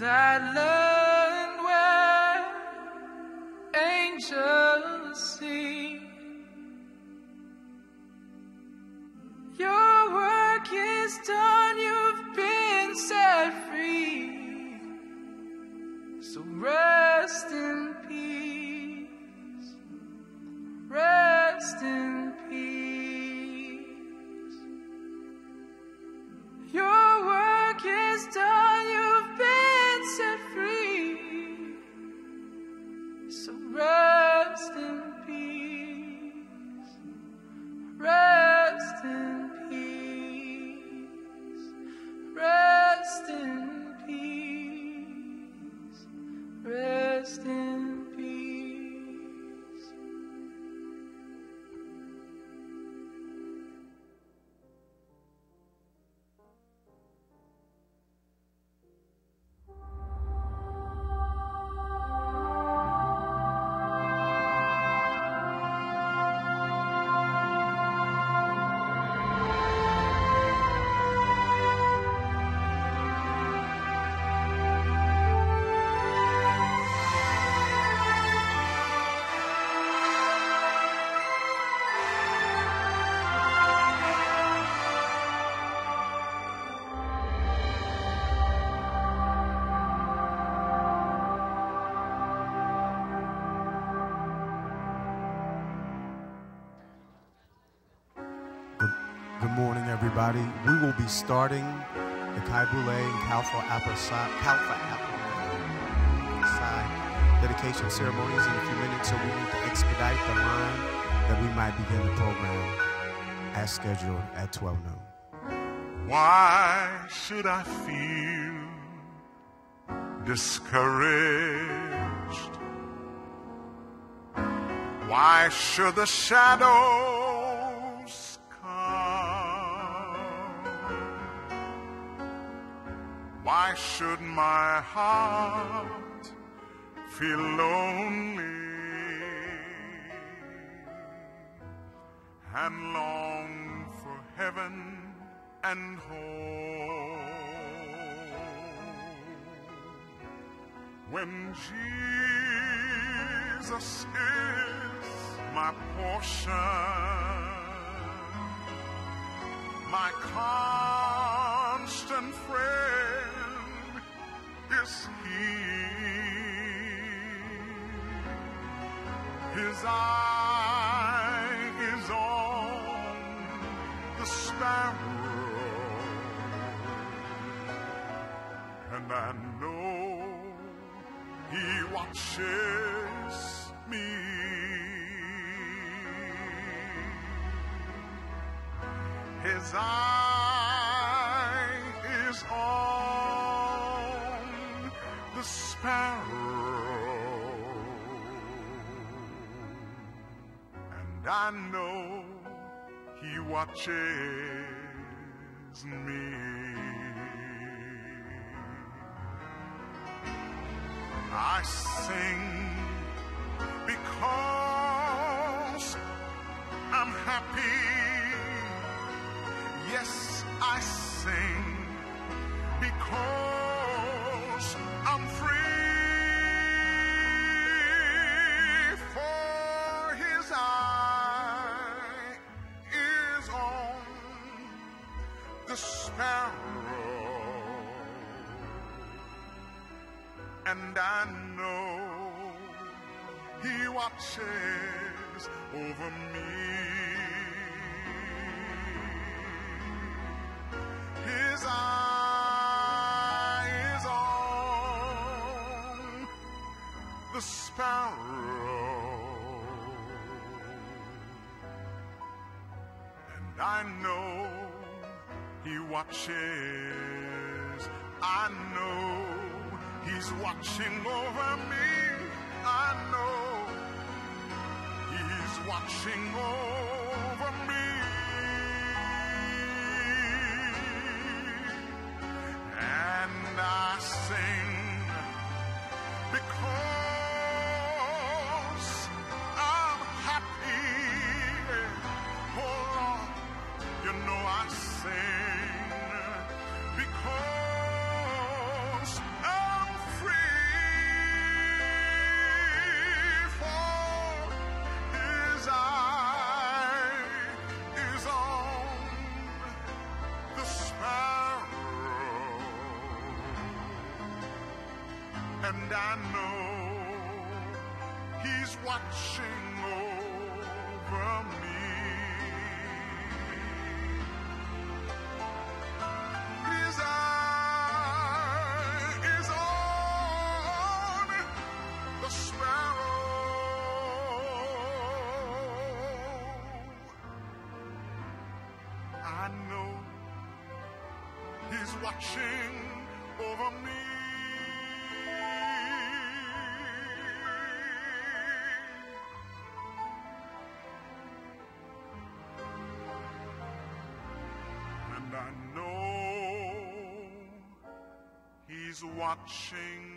that land where angels sing. Your work is done, you've been set free. So be starting the Kaibule and Kalfa Apasai Kalfa dedication ceremonies in a few minutes, so we need to expedite the line that we might begin the program as scheduled at 12 noon. Why should I feel discouraged? Why should the shadows Why should my heart feel lonely and long for heaven and home? When Jesus is my portion, my constant friend is He. His eye is on the sparrow, and I know He watches me. His eye the sparrow, and I know He watches me. I sing because I'm happy. Yes, I sing because and I know he watches over me. His eye is on the sparrow, and I know he watches. I know he's watching over me. I know he's watching over and I know He's watching over me. His eye is on the sparrow. I know He's watching over me. Watching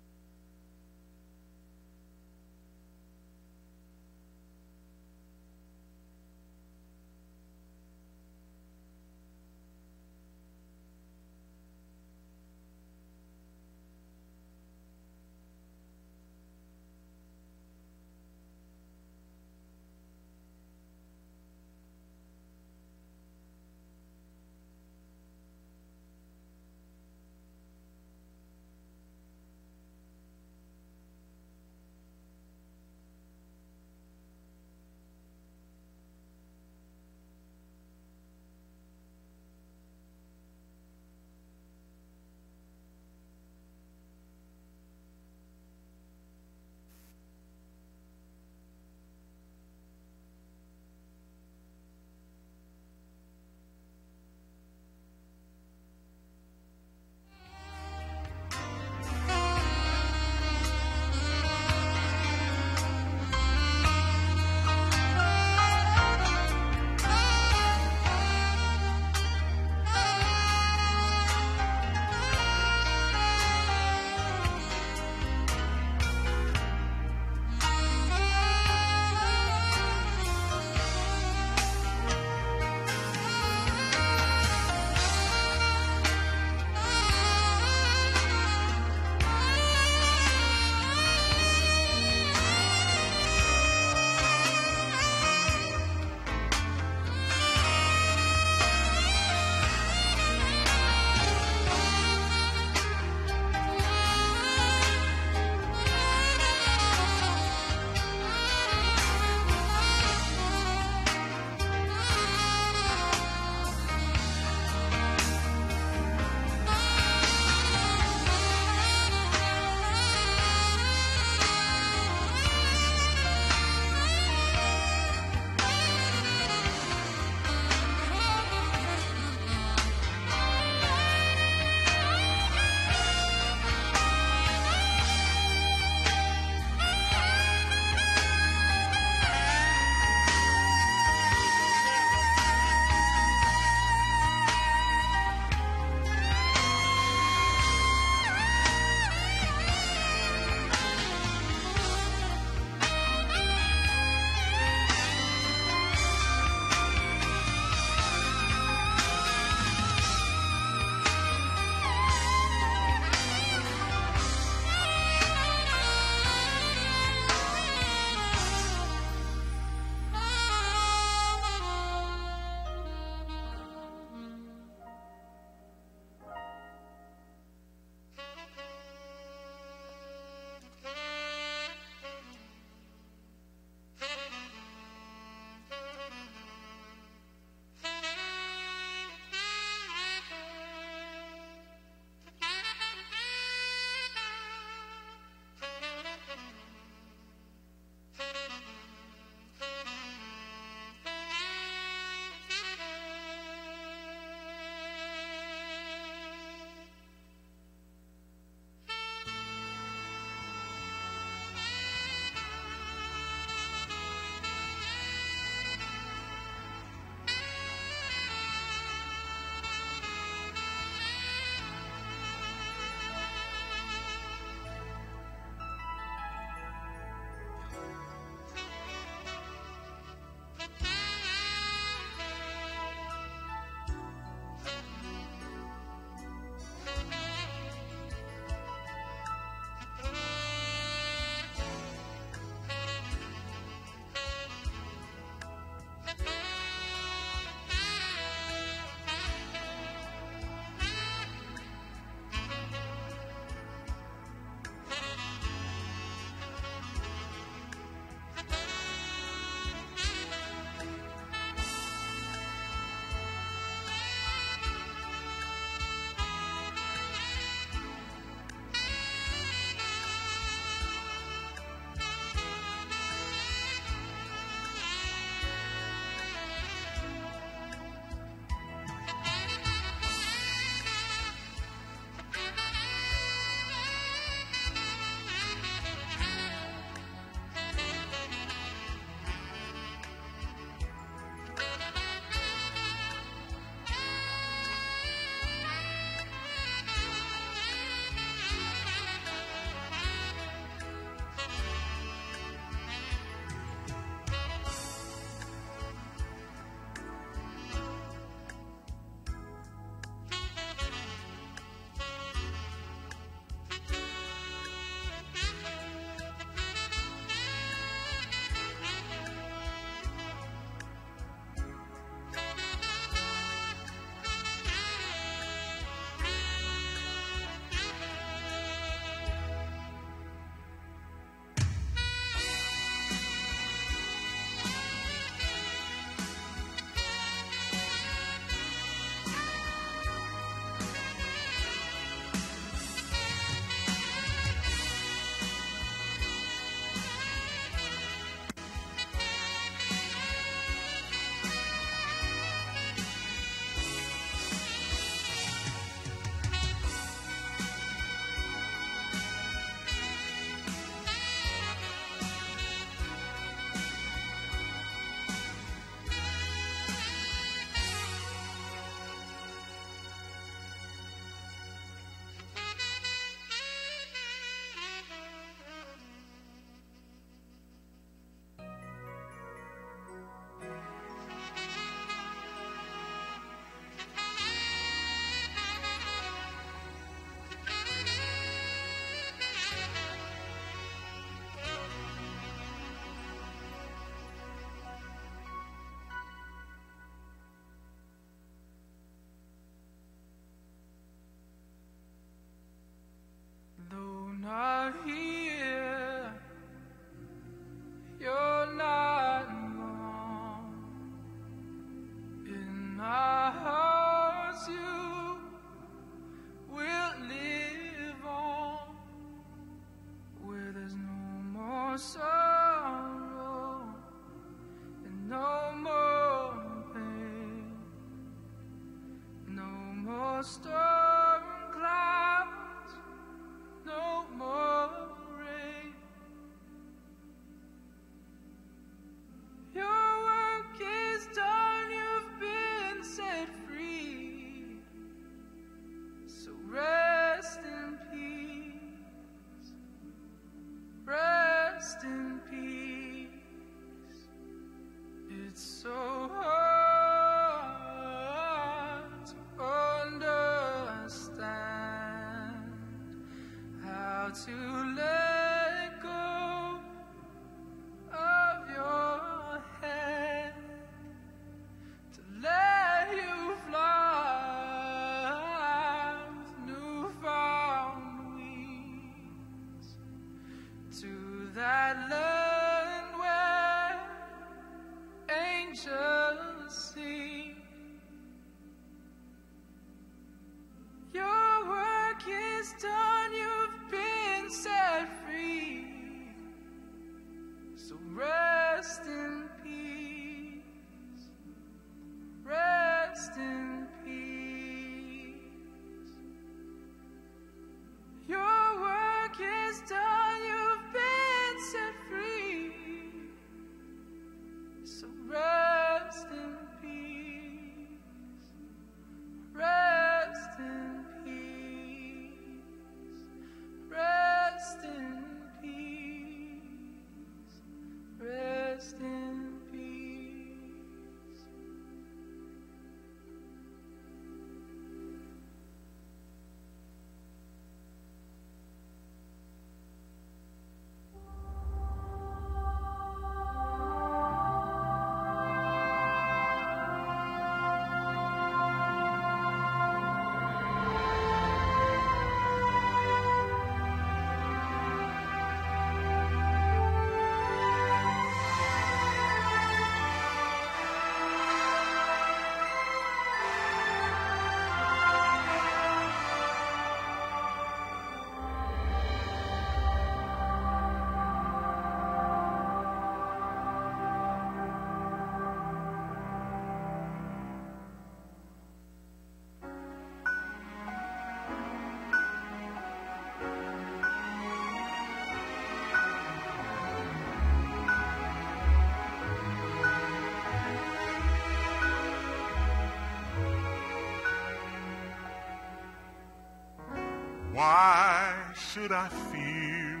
Why should I feel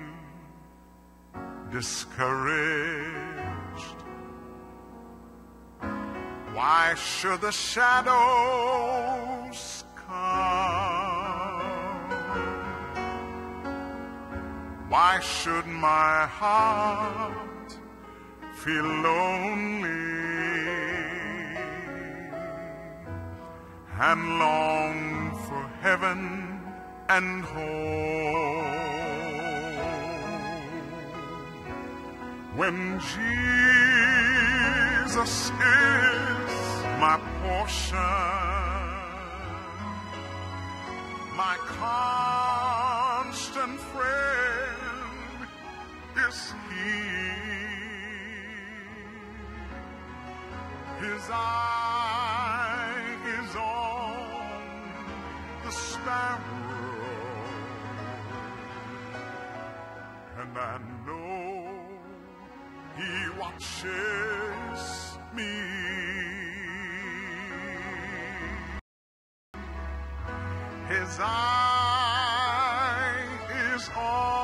discouraged? Why should the shadows come? Why should my heart feel lonely and long for heaven and home? When Jesus is my portion, my constant friend is He. His eye is on the sparrow, and I know He watches me. His eye is on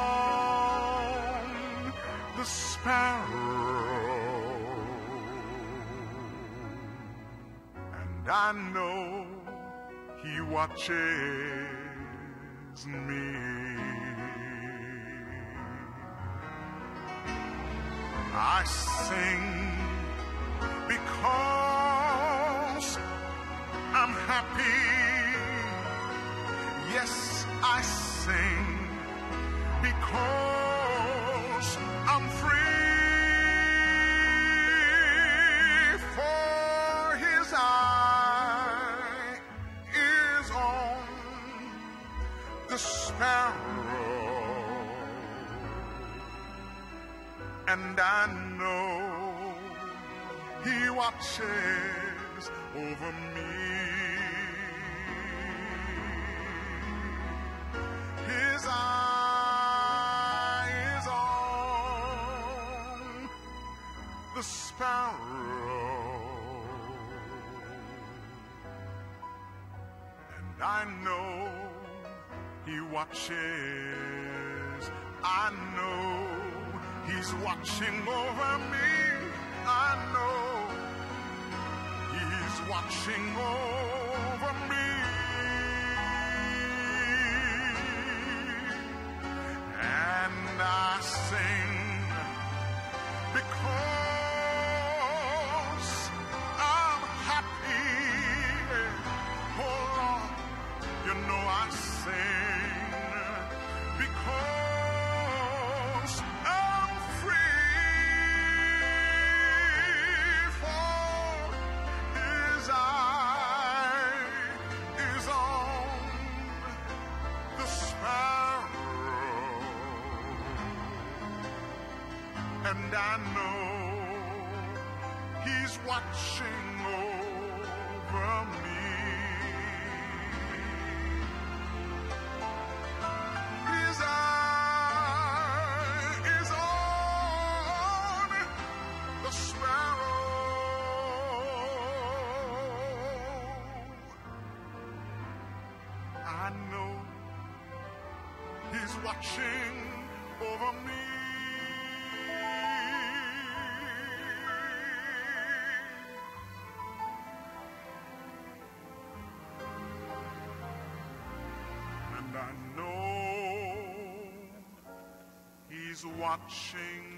the sparrow, and I know He watches me. I sing because I'm happy. Yes, I sing because and I know He watches over me. His eye is on the sparrow, and I know He watches. Watching over me. I know He's watching over and I know He's watching over me. His eye is on the sparrow. I know He's watching watching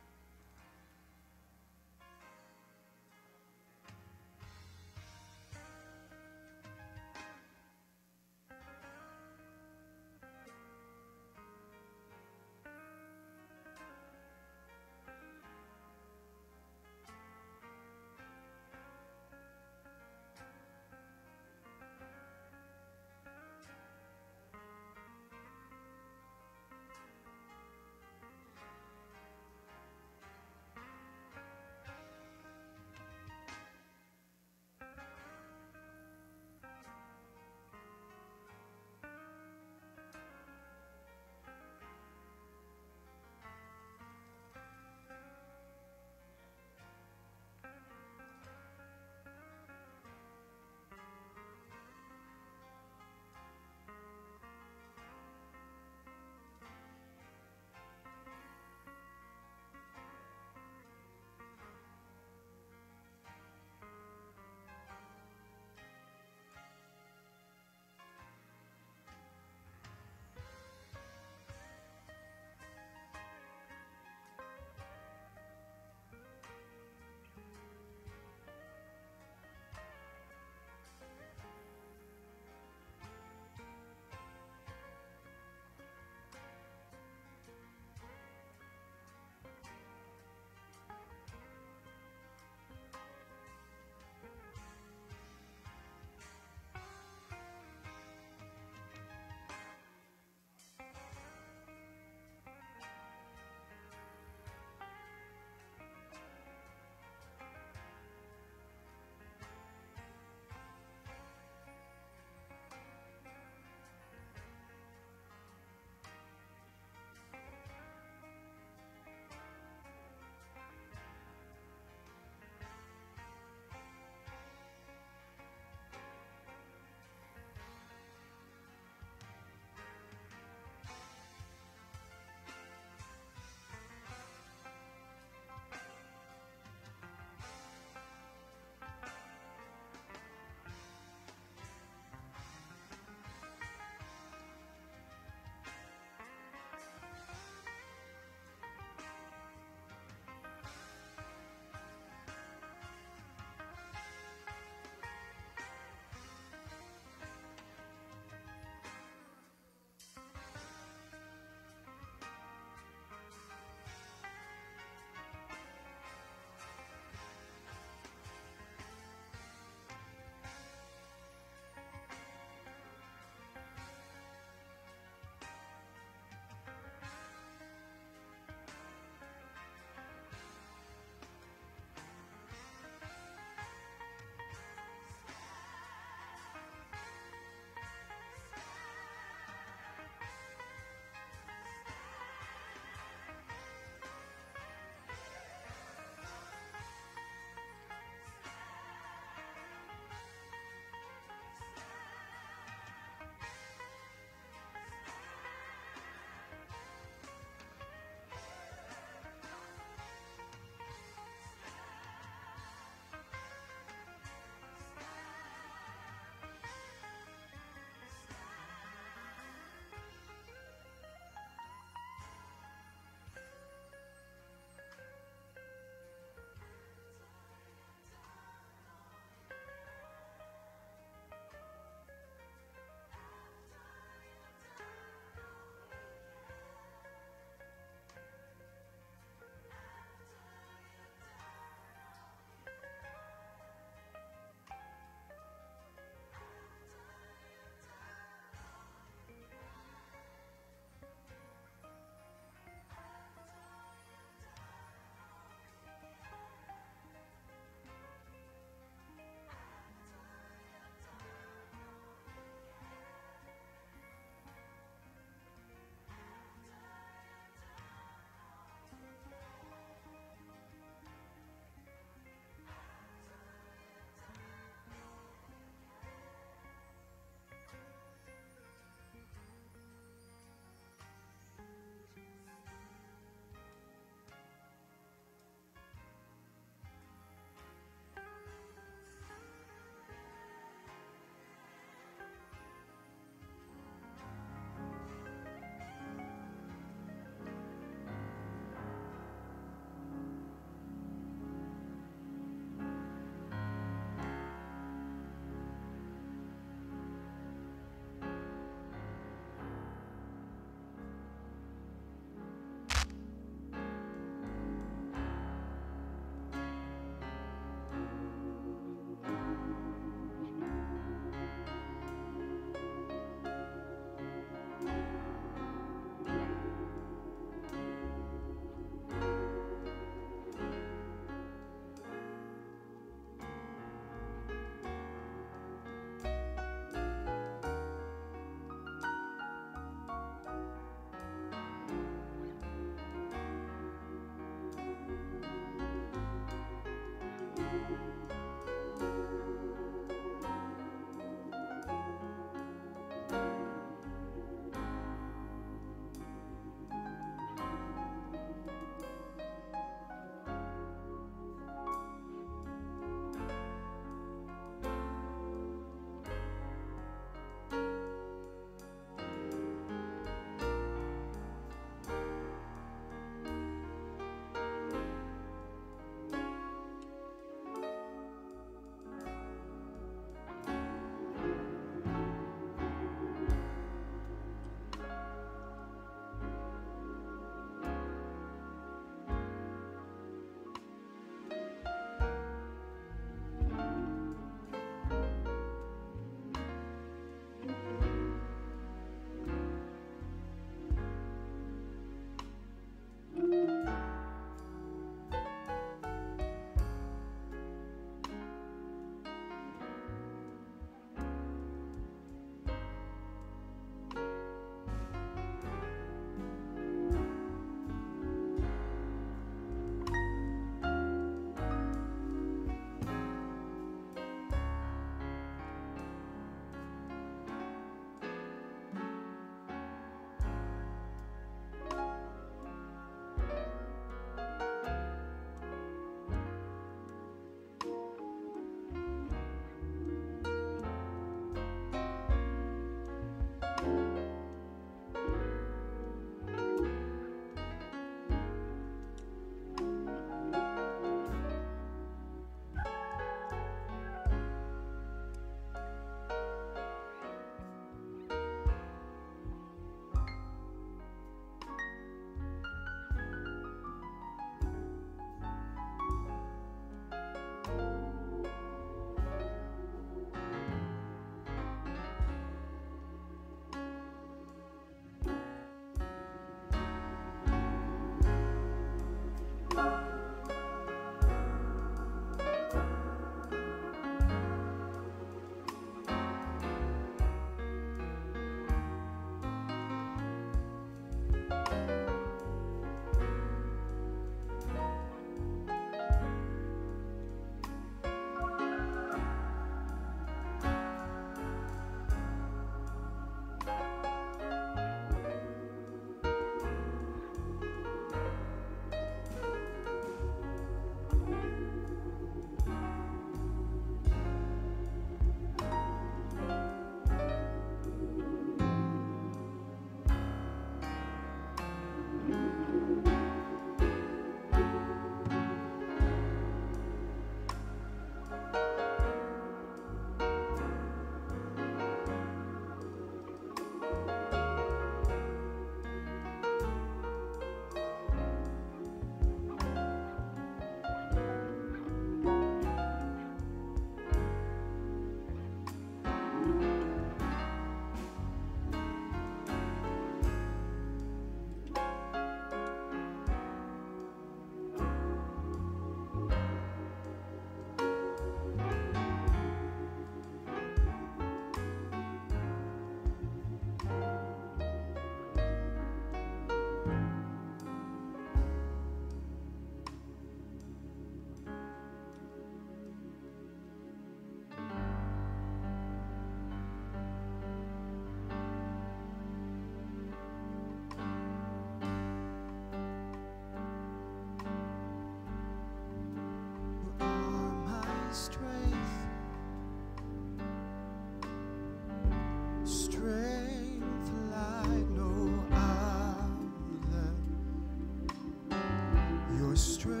strength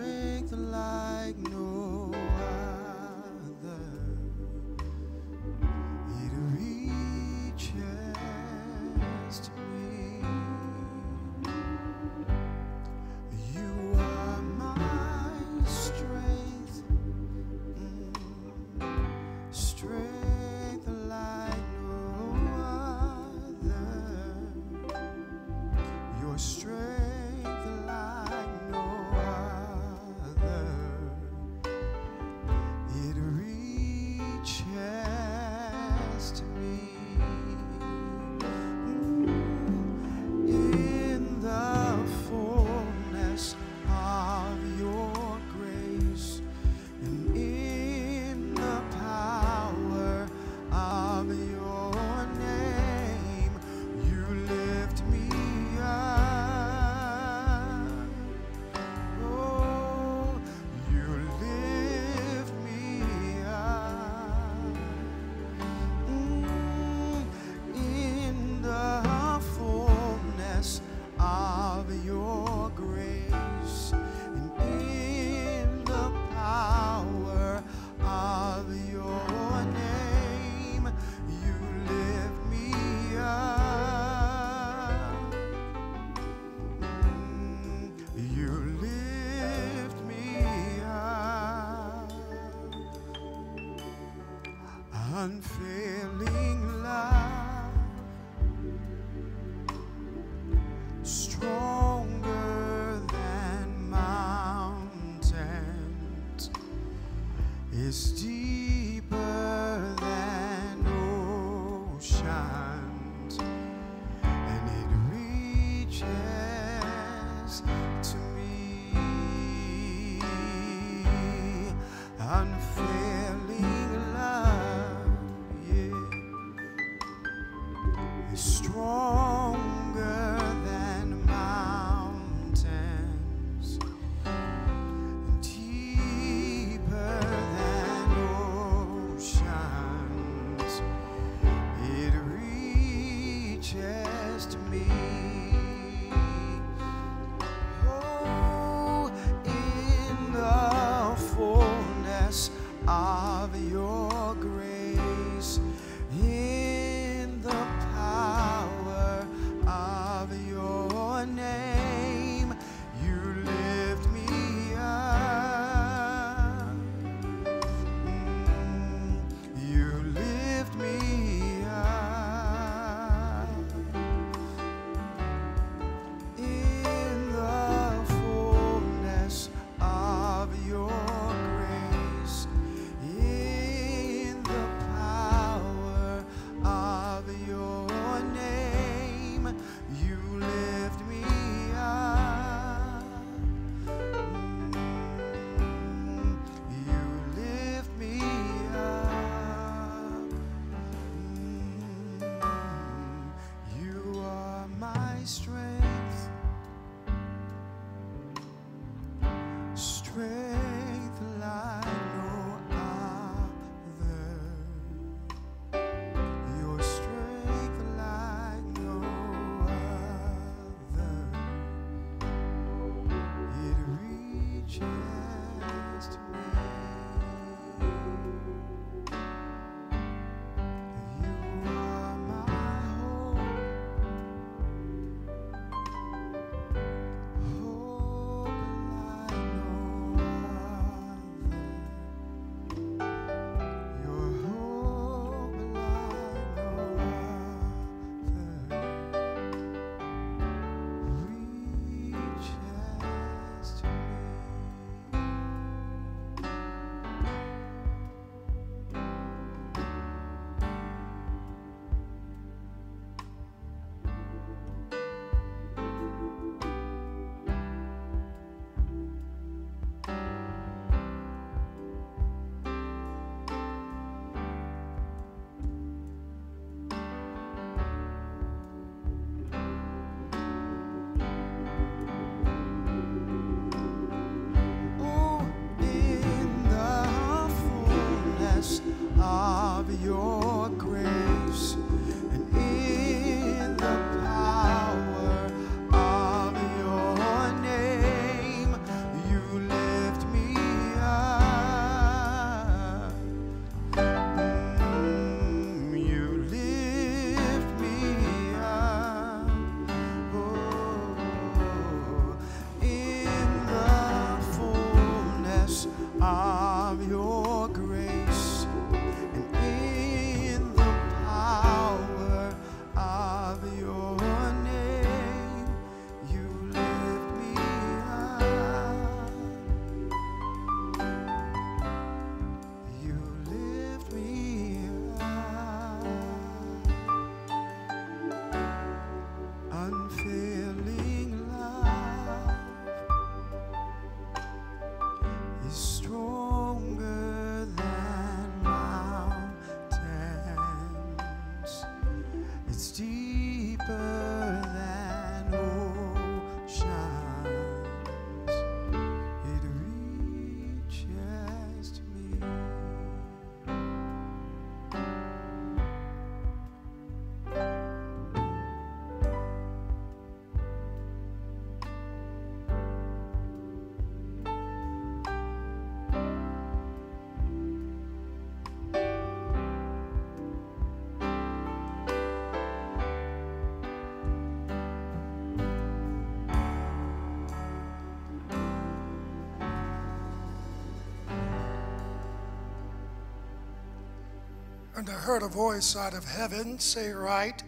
And I heard a voice out of heaven say, Right,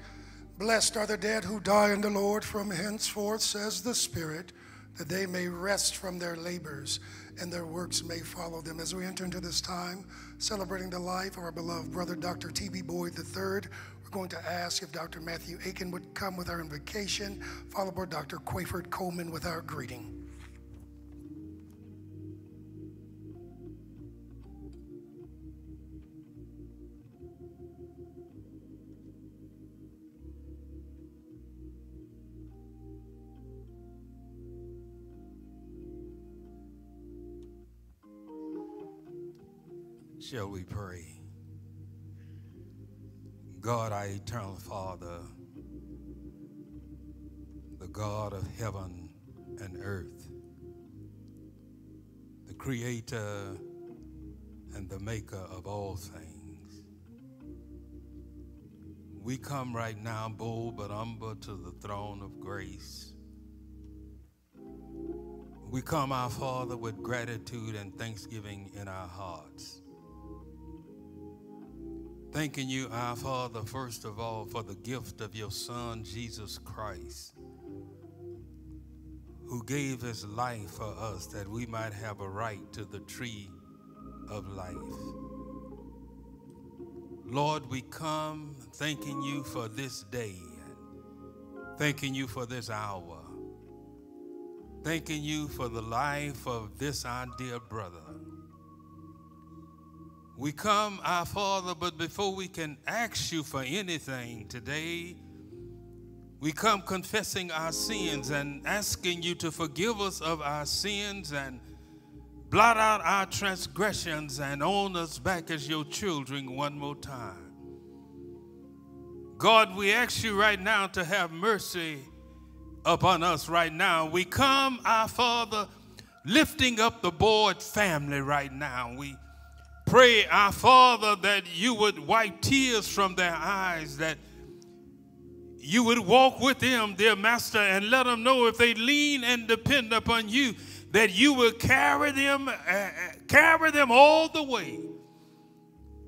blessed are the dead who die in the Lord from henceforth, says the Spirit, that they may rest from their labors and their works may follow them. As we enter into this time, celebrating the life of our beloved brother, Dr. T.B. Boyd III, we're going to ask if Dr. Matthew Aiken would come with our invocation, followed by Dr. Quayford Coleman with our greeting. Shall we pray? God, our eternal Father, the God of heaven and earth, the creator and the maker of all things. We come right now bold but humble to the throne of grace. We come, our Father, with gratitude and thanksgiving in our hearts. Thanking you, our Father, first of all, for the gift of your Son, Jesus Christ, who gave his life for us that we might have a right to the tree of life. Lord, we come thanking you for this day, thanking you for this hour, thanking you for the life of this our dear brother. We come, our Father, but before we can ask you for anything today, we come confessing our sins and asking you to forgive us of our sins and blot out our transgressions and own us back as your children one more time. God, we ask you right now to have mercy upon us right now. We come, our Father, lifting up the Boyd family right now. We pray, our Father, that you would wipe tears from their eyes, that you would walk with them, dear Master, and let them know if they lean and depend upon you, that you will carry them, uh, uh, carry them all the way.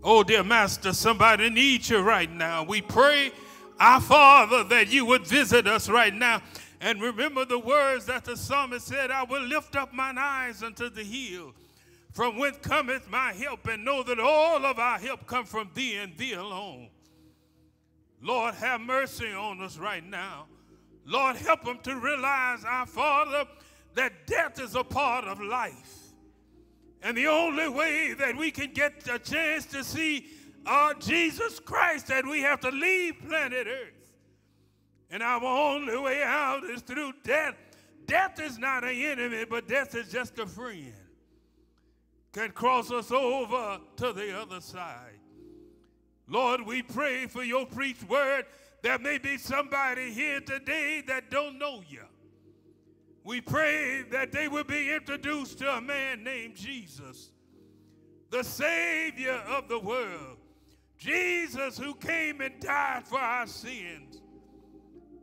Oh, dear Master, somebody needs you right now. We pray, our Father, that you would visit us right now. And remember the words that the psalmist said, I will lift up mine eyes unto the hill from whence cometh my help, and know that all of our help come from thee and thee alone. Lord, have mercy on us right now. Lord, help them to realize, our Father, that death is a part of life. And the only way that we can get a chance to see our Jesus Christ, that we have to leave planet Earth. And our only way out is through death. Death is not an enemy, but death is just a friend can cross us over to the other side. Lord, we pray for your preached word. There may be somebody here today that don't know you. We pray that they will be introduced to a man named Jesus, the Savior of the world. Jesus who came and died for our sins.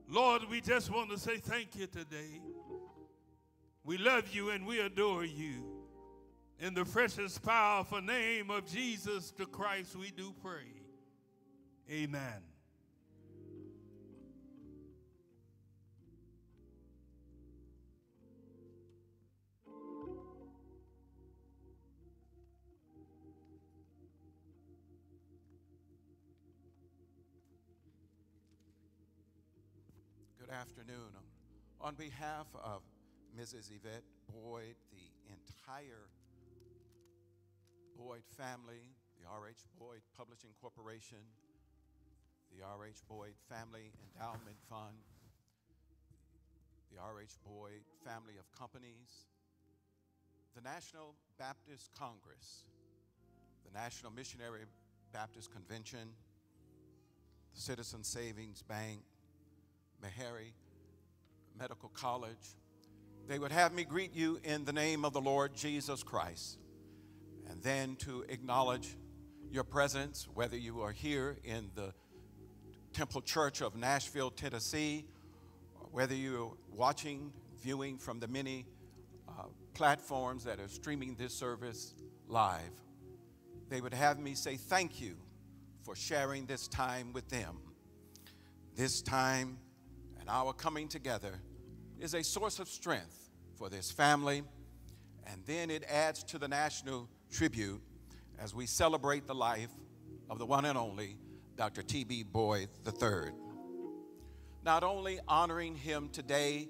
Lord, we just want to say thank you today. We love you and we adore you. In the precious, powerful name of Jesus the Christ, we do pray. Amen. Good afternoon. On behalf of Mrs. Yvette Boyd, the entire Boyd family, the R.H. Boyd Publishing Corporation, the R.H. Boyd Family Endowment Fund, the R.H. Boyd Family of Companies, the National Baptist Congress, the National Missionary Baptist Convention, the Citizen Savings Bank, Meharry Medical College. They would have me greet you in the name of the Lord Jesus Christ and then to acknowledge your presence, whether you are here in the Temple Church of Nashville, Tennessee, whether you're watching, viewing from the many uh, platforms that are streaming this service live. They would have me say thank you for sharing this time with them. This time and our coming together is a source of strength for this family, and then it adds to the national tribute as we celebrate the life of the one and only Dr. T.B. Boyd III. Not only honoring him today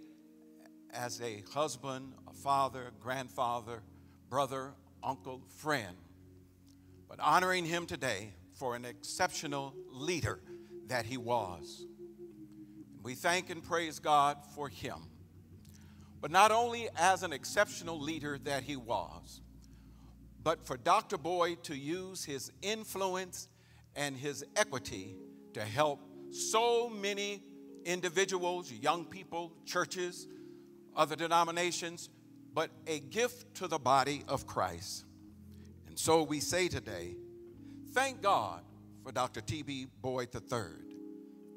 as a husband, a father, grandfather, brother, uncle, friend, but honoring him today for an exceptional leader that he was. We thank and praise God for him. But not only as an exceptional leader that he was, but for Dr. Boyd to use his influence and his equity to help so many individuals, young people, churches, other denominations, but a gift to the body of Christ. And so we say today, thank God for Dr. T.B. Boyd III.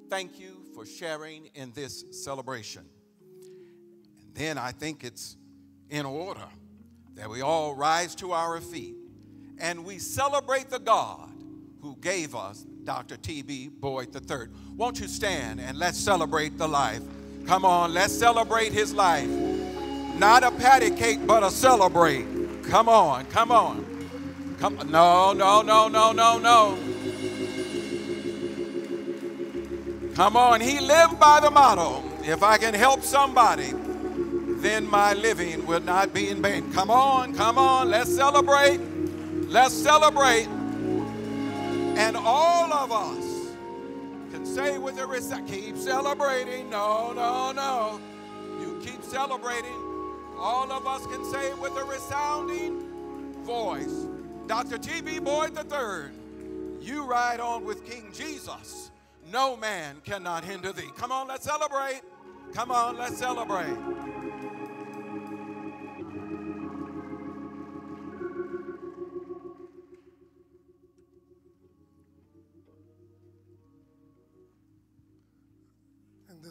Thank you for sharing in this celebration. And then I think it's in order that we all rise to our feet and we celebrate the God who gave us Dr. T.B. Boyd III. Won't you stand and let's celebrate the life? Come on, let's celebrate his life. Not a patty cake, but a celebrate. Come on, come on. Come no, no, no, no, no, no. Come on, he lived by the motto if I can help somebody, then my living will not be in vain. Come on, come on, let's celebrate. Let's celebrate. And all of us can say with a keep celebrating. No, no, no. You keep celebrating. All of us can say with a resounding voice, Dr. T.B. Boyd III, you ride on with King Jesus no man cannot hinder thee. Come on, let's celebrate. Come on, let's celebrate.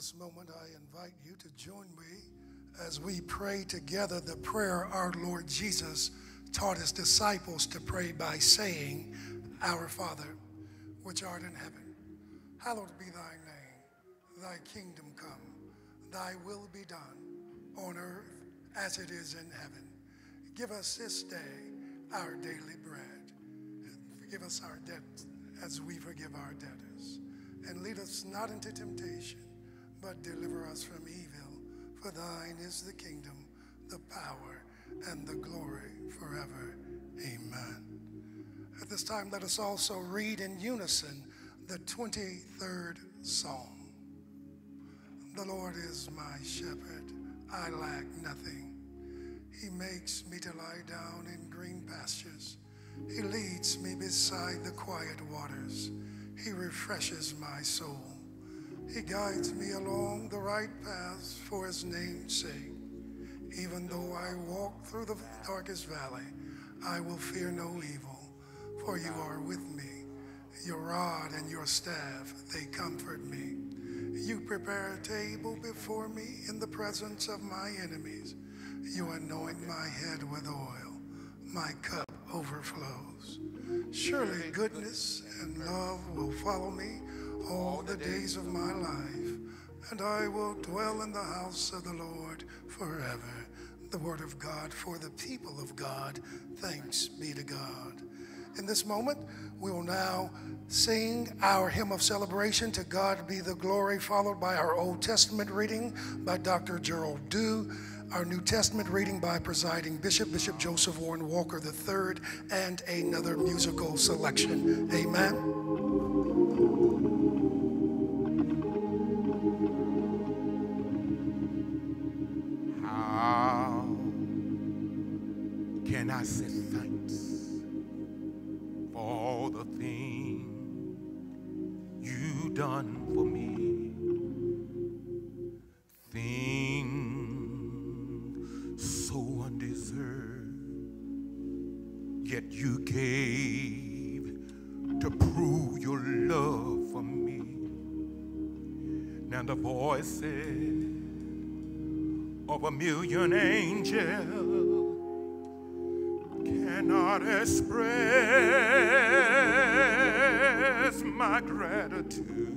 This moment, I invite you to join me as we pray together the prayer our Lord Jesus taught his disciples to pray by saying, Our Father, which art in heaven Hallowed be thy name. Thy kingdom come. Thy will be done on earth as it is in heaven. Give us this day our daily bread. And Forgive us our debts as we forgive our debtors. And lead us not into temptation, but deliver us from evil. For thine is the kingdom, the power, and the glory forever. Amen. At this time, let us also read in unison the 23rd Psalm. The Lord is my shepherd, I lack nothing. He makes me to lie down in green pastures. He leads me beside the quiet waters. He refreshes my soul. He guides me along the right paths for his name's sake. Even though I walk through the darkest valley, I will fear no evil, for you are with me. Your rod and your staff, they comfort me. You prepare a table before me in the presence of my enemies. You anoint my head with oil. My cup overflows. Surely goodness and love will follow me all the days of my life, and I will dwell in the house of the Lord forever. The word of God for the people of God. Thanks be to God. In this moment, we will now sing our hymn of celebration, To God Be the Glory, followed by our Old Testament reading by Dr. Gerald Dew, our New Testament reading by presiding Bishop, Bishop Joseph Warren Walker III, and another musical selection. Amen. million angels cannot express my gratitude.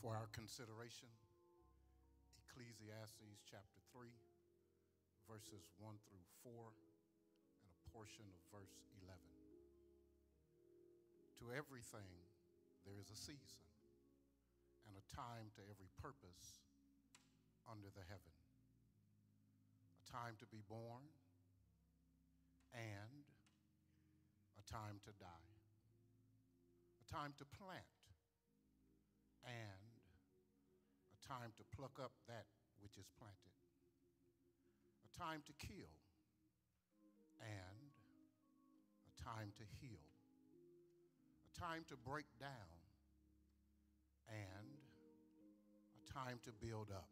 for our consideration Ecclesiastes chapter 3, verses 1 through 4, and a portion of verse 11. To everything there is a season and a time to every purpose under the heaven. A time to be born and a time to die. A time to plant and time to pluck up that which is planted, a time to kill, and a time to heal, a time to break down, and a time to build up,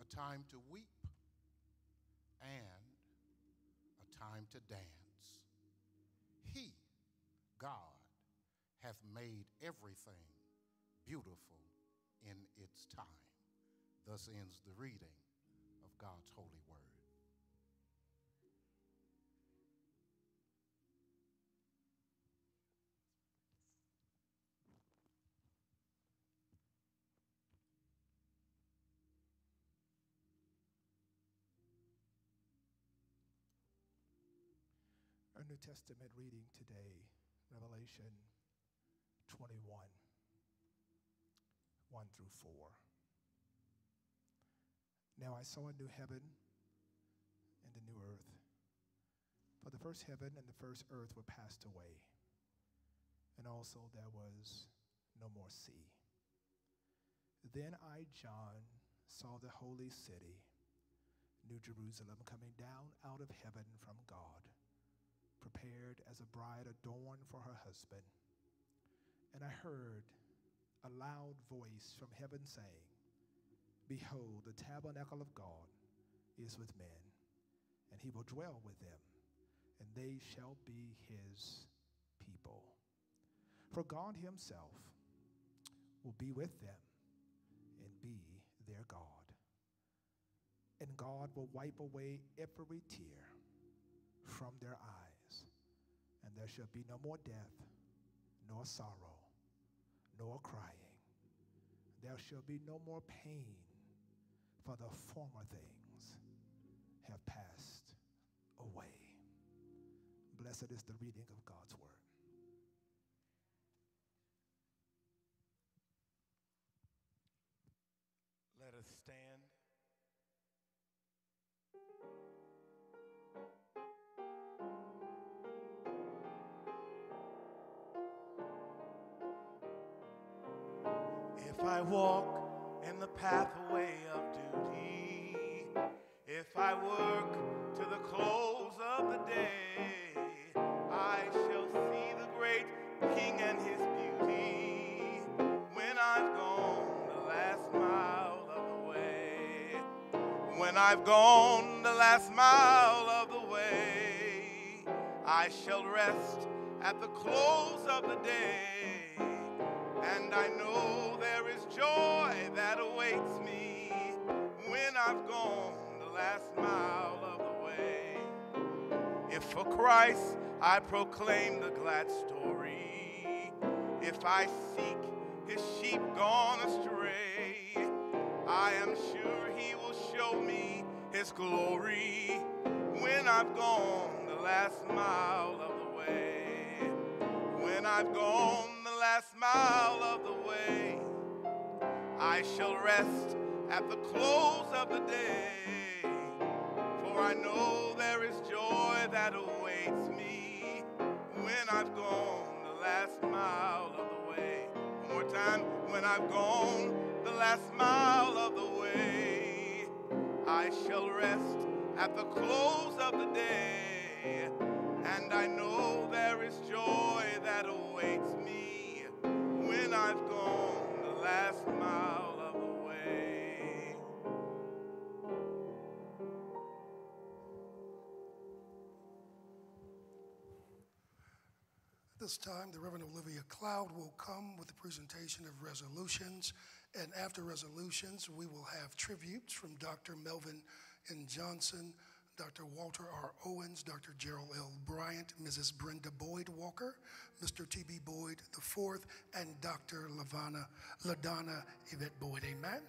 a time to weep, and a time to dance. He, God, hath made everything beautiful in its time. Thus ends the reading of God's holy word. Our New Testament reading today, Revelation 21, 1 through 4. Now I saw a new heaven and a new earth. For the first heaven and the first earth were passed away, and also there was no more sea. Then I, John, saw the holy city, New Jerusalem, coming down out of heaven from God prepared as a bride adorned for her husband. And I heard a loud voice from heaven saying, Behold, the tabernacle of God is with men, and he will dwell with them, and they shall be his people. For God himself will be with them and be their God. And God will wipe away every tear from their eyes and there shall be no more death, nor sorrow, nor crying. There shall be no more pain, for the former things have passed away. Blessed is the reading of God's word. I walk in the pathway of duty, if I work to the close of the day, I shall see the great King and his beauty when I've gone the last mile of the way. When I've gone the last mile of the way, I shall rest at the close of the day. And I know there is joy that awaits me when I've gone the last mile of the way. If for Christ I proclaim the glad story, if I seek his sheep gone astray, I am sure he will show me his glory when I've gone the last mile of the way. When I've gone the last mile of the way, I shall rest at the close of the day. For I know there is joy that awaits me when I've gone the last mile of the way. One more time, when I've gone the last mile of the way, I shall rest at the close of the day. And I know there is joy that awaits me when I've gone the last mile of the way. This time, the Reverend Olivia Cloud will come with the presentation of resolutions. And after resolutions, we will have tributes from Dr. Melvin N. Johnson, Dr. Walter R. Owens, Dr. Gerald L. Bryant, Mrs. Brenda Boyd Walker, Mr. T.B. Boyd IV, and Dr. Lavana, LaDonna Yvette Boyd. Amen.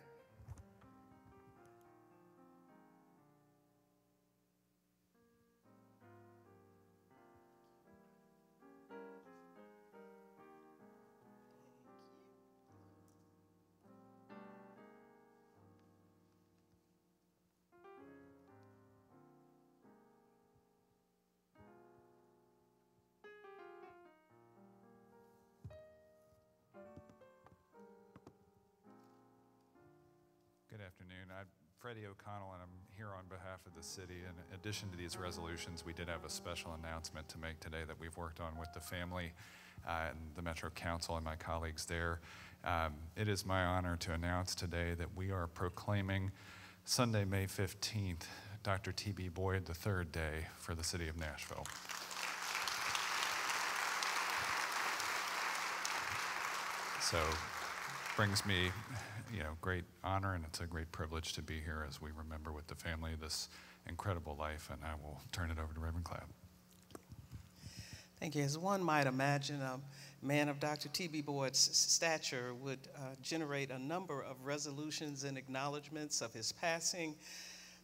Freddie O'Connell, and I'm here on behalf of the city. In addition to these resolutions, we did have a special announcement to make today that we've worked on with the family uh, and the Metro Council and my colleagues there. Um, it is my honor to announce today that we are proclaiming Sunday, May 15th, Dr. T.B. Boyd, the third day for the city of Nashville. So, brings me, you know, great honor, and it's a great privilege to be here as we remember with the family this incredible life. And I will turn it over to Reverend Cloud. Thank you. As one might imagine, a man of Dr. T.B. Boyd's stature would uh, generate a number of resolutions and acknowledgments of his passing.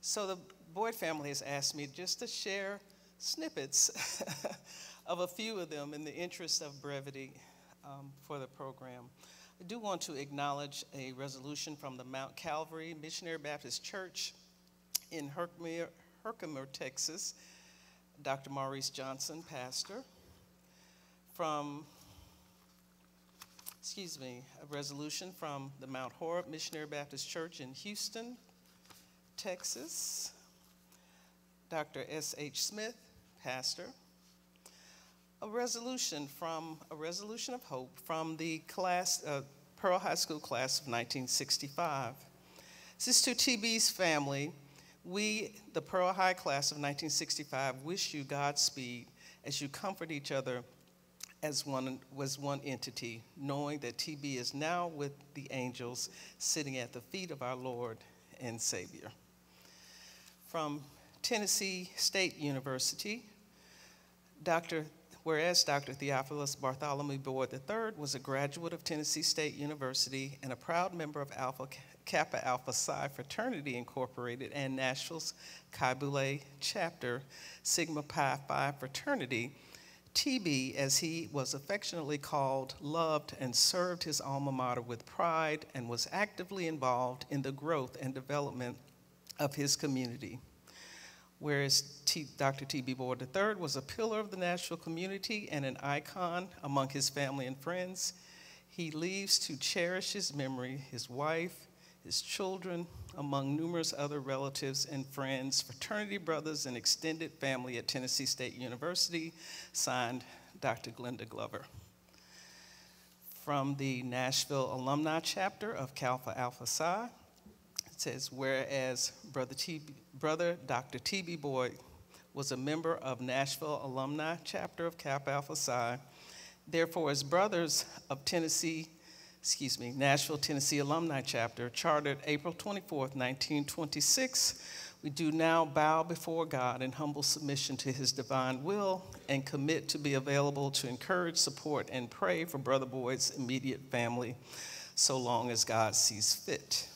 So the Boyd family has asked me just to share snippets of a few of them in the interest of brevity um, for the program. I do want to acknowledge a resolution from the Mount Calvary Missionary Baptist Church in Herkimer, Herkimer Texas. Dr. Maurice Johnson, pastor. From, excuse me, a resolution from the Mount Horeb Missionary Baptist Church in Houston, Texas. Dr. S.H. Smith, pastor a resolution from a resolution of hope from the class, uh, Pearl High School class of 1965. This is to TB's family. We, the Pearl High class of 1965, wish you Godspeed as you comfort each other as one was one entity, knowing that TB is now with the angels sitting at the feet of our Lord and Savior. From Tennessee State University, Dr. Whereas Dr. Theophilus Bartholomew Boyd III was a graduate of Tennessee State University and a proud member of Alpha Kappa Alpha Psi Fraternity Incorporated and Nashville's Chi Boule chapter, Sigma Pi Phi Fraternity, TB, as he was affectionately called, loved and served his alma mater with pride and was actively involved in the growth and development of his community whereas T, Dr. T.B. Boyd III was a pillar of the Nashville community and an icon among his family and friends. He leaves to cherish his memory, his wife, his children, among numerous other relatives and friends, fraternity brothers, and extended family at Tennessee State University, signed Dr. Glenda Glover. From the Nashville Alumni Chapter of Kappa Alpha Psi, says, whereas Brother, T, Brother Dr. T.B. Boyd was a member of Nashville Alumni Chapter of Kappa Alpha Psi. Therefore, as brothers of Tennessee, excuse me, Nashville, Tennessee Alumni Chapter, chartered April 24, 1926, we do now bow before God in humble submission to his divine will and commit to be available to encourage, support, and pray for Brother Boyd's immediate family so long as God sees fit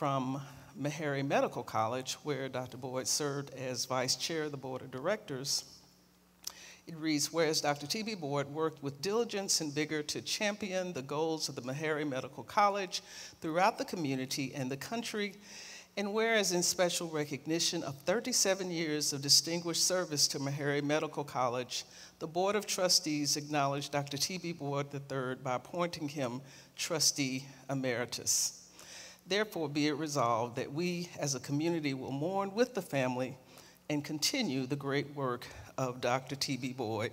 from Meharry Medical College, where Dr. Boyd served as vice chair of the board of directors. It reads, whereas Dr. T.B. Boyd worked with diligence and vigor to champion the goals of the Meharry Medical College throughout the community and the country, and whereas in special recognition of 37 years of distinguished service to Meharry Medical College, the Board of Trustees acknowledged Dr. T.B. Boyd III by appointing him trustee emeritus. Therefore, be it resolved that we as a community will mourn with the family and continue the great work of Dr. T.B. Boyd.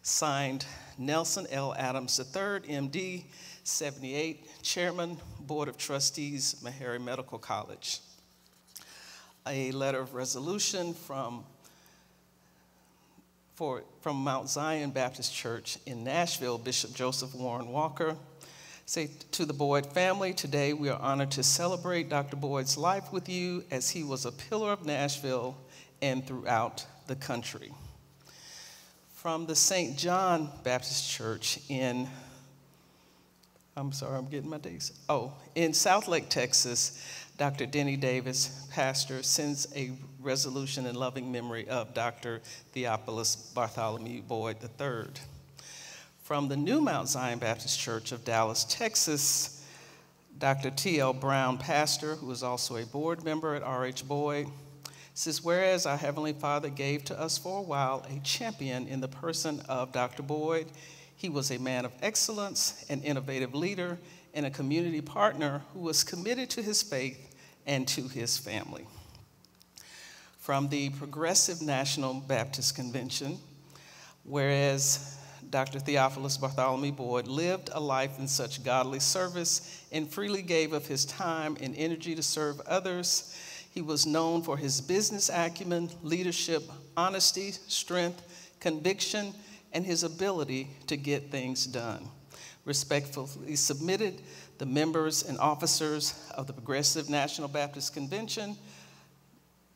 Signed, Nelson L. Adams III, MD, 78, Chairman, Board of Trustees, Meharry Medical College. A letter of resolution from, for, from Mount Zion Baptist Church in Nashville, Bishop Joseph Warren Walker, Say to the Boyd family, today we are honored to celebrate Dr. Boyd's life with you as he was a pillar of Nashville and throughout the country. From the St. John Baptist Church in, I'm sorry, I'm getting my days. Oh, in Southlake, Texas, Dr. Denny Davis, pastor, sends a resolution in loving memory of Dr. Theophilus Bartholomew Boyd III from the New Mount Zion Baptist Church of Dallas, Texas, Dr. T.L. Brown, pastor, who is also a board member at R.H. Boyd, says, Whereas our Heavenly Father gave to us for a while a champion in the person of Dr. Boyd, he was a man of excellence, an innovative leader, and a community partner who was committed to his faith and to his family. From the Progressive National Baptist Convention, whereas Dr. Theophilus Bartholomew Boyd lived a life in such godly service and freely gave of his time and energy to serve others. He was known for his business acumen, leadership, honesty, strength, conviction, and his ability to get things done. Respectfully submitted, the members and officers of the Progressive National Baptist Convention,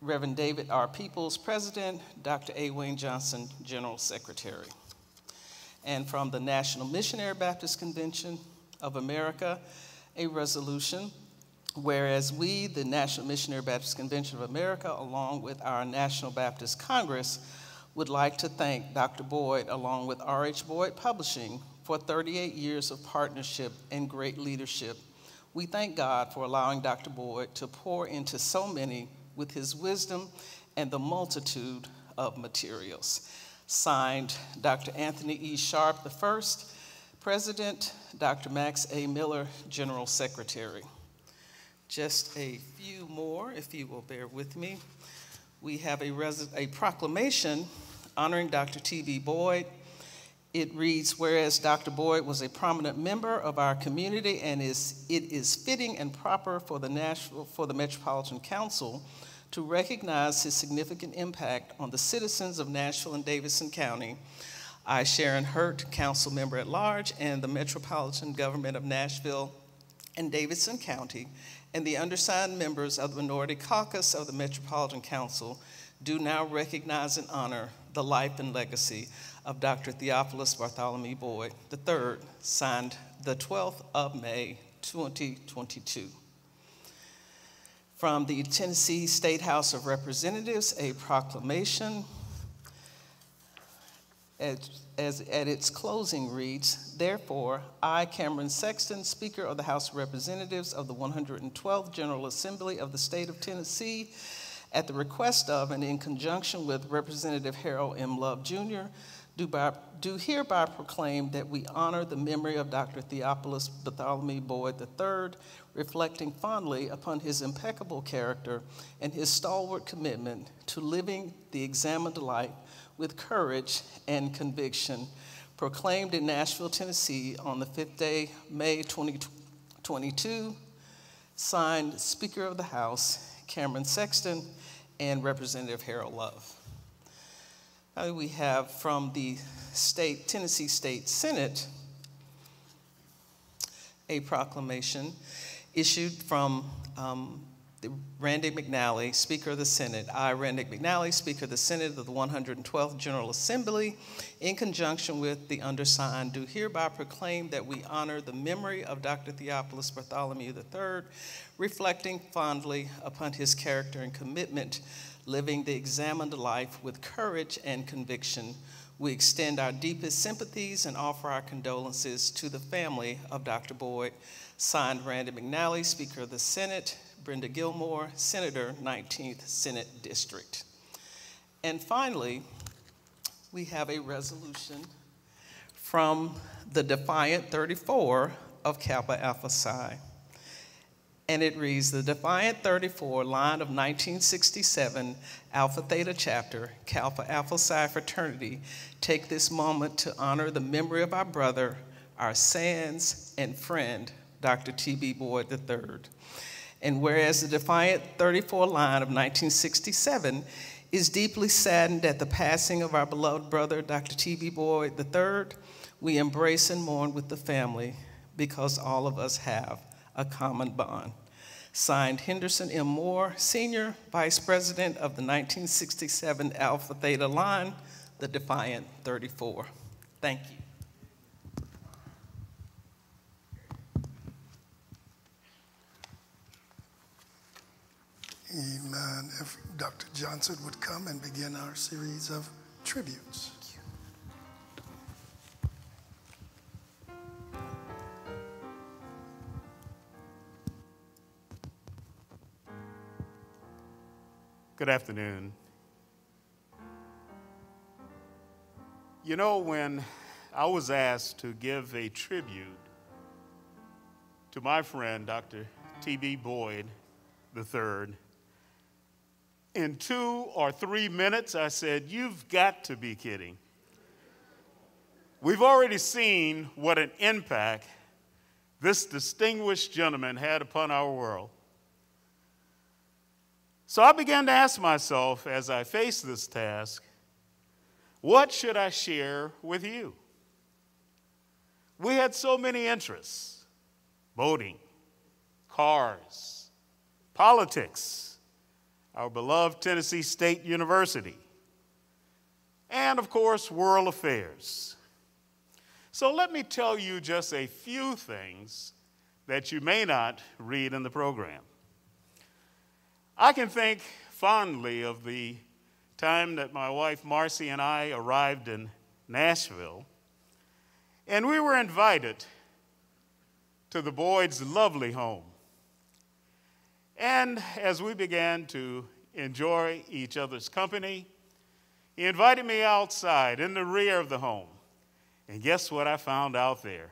Reverend David R. Peoples, President, Dr. A. Wayne Johnson, General Secretary. And from the National Missionary Baptist Convention of America, a resolution whereas we, the National Missionary Baptist Convention of America, along with our National Baptist Congress, would like to thank Dr. Boyd, along with R.H. Boyd Publishing, for 38 years of partnership and great leadership. We thank God for allowing Dr. Boyd to pour into so many with his wisdom and the multitude of materials. Signed, Dr. Anthony E. Sharp I, President, Dr. Max A. Miller, General Secretary. Just a few more, if you will bear with me. We have a, a proclamation honoring Dr. T.B. Boyd. It reads, whereas Dr. Boyd was a prominent member of our community and is, it is fitting and proper for the, Nashville, for the Metropolitan Council to recognize his significant impact on the citizens of Nashville and Davidson County. I, Sharon Hurt, council member at large, and the Metropolitan Government of Nashville and Davidson County, and the undersigned members of the Minority Caucus of the Metropolitan Council do now recognize and honor the life and legacy of Dr. Theophilus Bartholomew Boyd III, signed the 12th of May, 2022. From the Tennessee State House of Representatives, a proclamation as, at its closing reads, Therefore, I, Cameron Sexton, Speaker of the House of Representatives of the 112th General Assembly of the State of Tennessee, at the request of and in conjunction with Representative Harold M. Love Jr., do, by, do hereby proclaim that we honor the memory of Dr. Theophilus Bartholomew Boyd III, reflecting fondly upon his impeccable character and his stalwart commitment to living the examined life with courage and conviction, proclaimed in Nashville, Tennessee on the 5th day, May 2022, signed Speaker of the House, Cameron Sexton, and Representative Harold Love. Now we have from the state, Tennessee State Senate, a proclamation issued from um, Randy McNally, Speaker of the Senate. I, Randy McNally, Speaker of the Senate of the 112th General Assembly, in conjunction with the undersigned, do hereby proclaim that we honor the memory of Dr. Theophilus Bartholomew III, reflecting fondly upon his character and commitment, living the examined life with courage and conviction. We extend our deepest sympathies and offer our condolences to the family of Dr. Boyd. Signed, Randy McNally, Speaker of the Senate, Brenda Gilmore, Senator, 19th Senate District. And finally, we have a resolution from the Defiant 34 of Kappa Alpha Psi. And it reads The Defiant 34, line of 1967, Alpha Theta chapter, Kappa Alpha Psi fraternity, take this moment to honor the memory of our brother, our sans and friend, Dr. T.B. Boyd III. And whereas the Defiant 34 line of 1967 is deeply saddened at the passing of our beloved brother, Dr. T.B. Boyd III, we embrace and mourn with the family because all of us have a common bond. Signed Henderson M. Moore, Senior Vice President of the 1967 Alpha Theta line, the Defiant 34. Thank you. Amen. If Dr. Johnson would come and begin our series of tributes. Good afternoon. You know, when I was asked to give a tribute to my friend, Dr. T.B. Boyd III, in two or three minutes, I said, You've got to be kidding. We've already seen what an impact this distinguished gentleman had upon our world. So I began to ask myself as I faced this task what should I share with you? We had so many interests boating, cars, politics, our beloved Tennessee State University, and of course, world affairs. So let me tell you just a few things that you may not read in the program. I can think fondly of the time that my wife Marcy and I arrived in Nashville, and we were invited to the Boyd's lovely home. And as we began to enjoy each other's company, he invited me outside in the rear of the home. And guess what I found out there?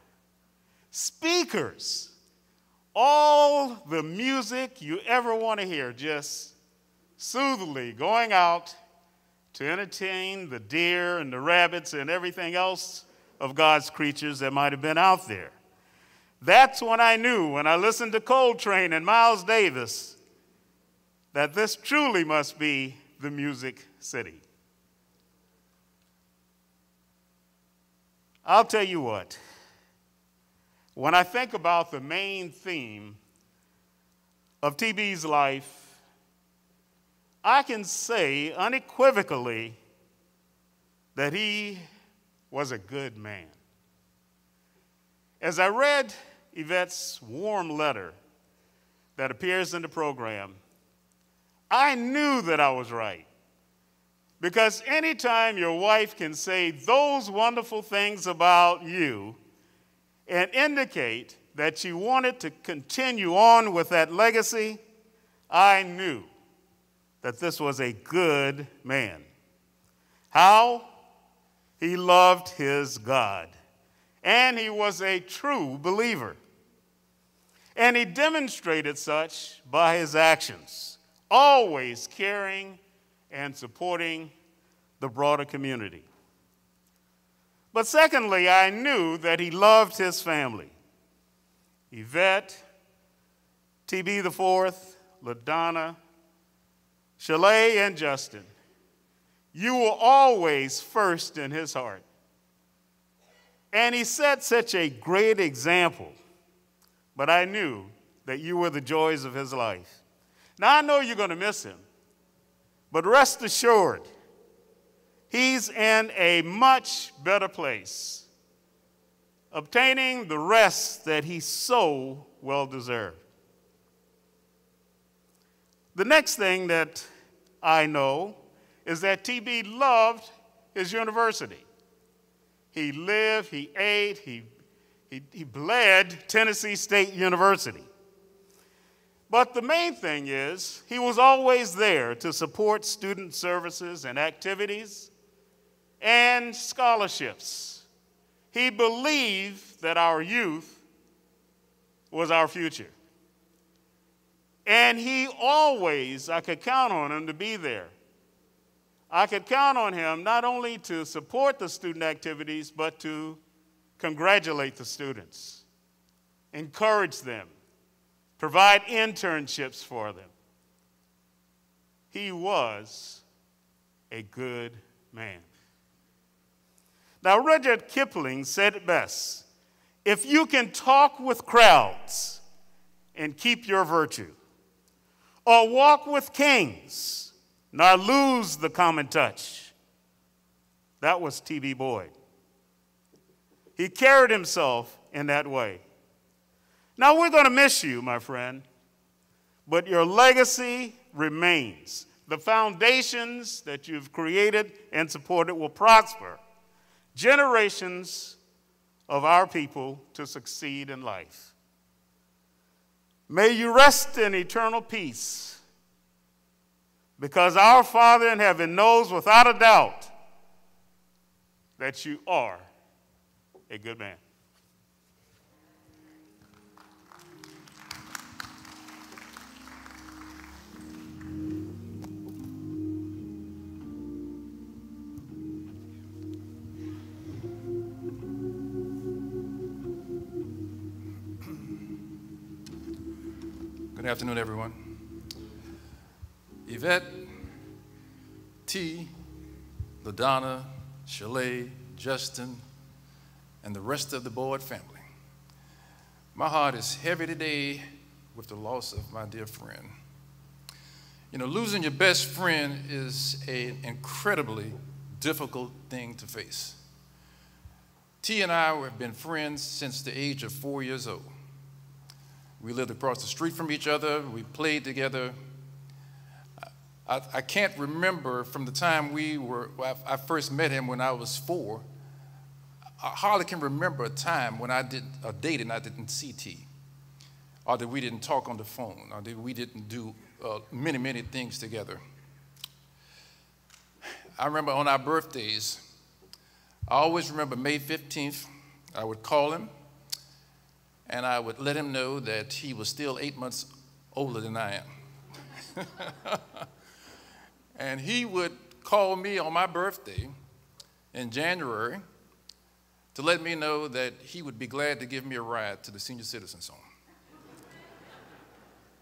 Speakers. All the music you ever want to hear, just soothingly going out to entertain the deer and the rabbits and everything else of God's creatures that might have been out there. That's when I knew, when I listened to Coltrane and Miles Davis, that this truly must be the music city. I'll tell you what, when I think about the main theme of TB's life, I can say unequivocally that he was a good man. As I read Yvette's warm letter that appears in the program, I knew that I was right. Because anytime your wife can say those wonderful things about you and indicate that she wanted to continue on with that legacy, I knew that this was a good man. How? He loved his God, and he was a true believer. And he demonstrated such by his actions, always caring and supporting the broader community. But secondly, I knew that he loved his family. Yvette, TB the fourth, LaDonna, Chalet, and Justin. You were always first in his heart. And he set such a great example, but I knew that you were the joys of his life. Now, I know you're going to miss him, but rest assured, he's in a much better place, obtaining the rest that he so well deserved. The next thing that I know is that TB loved his university. He lived, he ate, he, he, he bled Tennessee State University. But the main thing is, he was always there to support student services and activities and scholarships. He believed that our youth was our future. And he always, I could count on him to be there. I could count on him not only to support the student activities, but to congratulate the students, encourage them, provide internships for them. He was a good man. Now, Rudyard Kipling said it best if you can talk with crowds and keep your virtue, or walk with kings, nor lose the common touch, that was T.B. Boyd. He carried himself in that way. Now, we're going to miss you, my friend, but your legacy remains. The foundations that you've created and supported will prosper. Generations of our people to succeed in life. May you rest in eternal peace because our Father in heaven knows without a doubt that you are a good man. Good afternoon, everyone. Yvette, T, LaDonna, Shalay, Justin, and the rest of the Boyd family. My heart is heavy today with the loss of my dear friend. You know, losing your best friend is an incredibly difficult thing to face. T and I have been friends since the age of four years old. We lived across the street from each other, we played together. I, I can't remember from the time we were, I, I first met him when I was four. I hardly can remember a time when I did a date and I didn't see T, or that we didn't talk on the phone, or that we didn't do uh, many, many things together. I remember on our birthdays, I always remember May 15th, I would call him and I would let him know that he was still eight months older than I am. and he would call me on my birthday in January to let me know that he would be glad to give me a ride to the senior citizens home.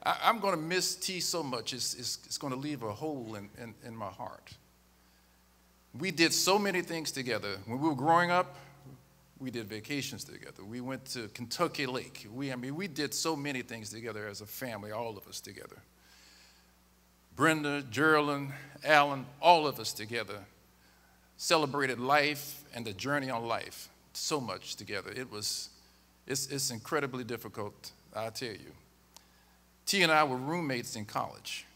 I, am going to miss T so much, it's, it's, it's going to leave a hole in, in, in my heart. We did so many things together. When we were growing up, we did vacations together. We went to Kentucky Lake. We, I mean, we did so many things together as a family, all of us together. Brenda, Geraldine, Alan, all of us together celebrated life and the journey on life so much together. It was, it's, it's incredibly difficult, I tell you. T and I were roommates in college.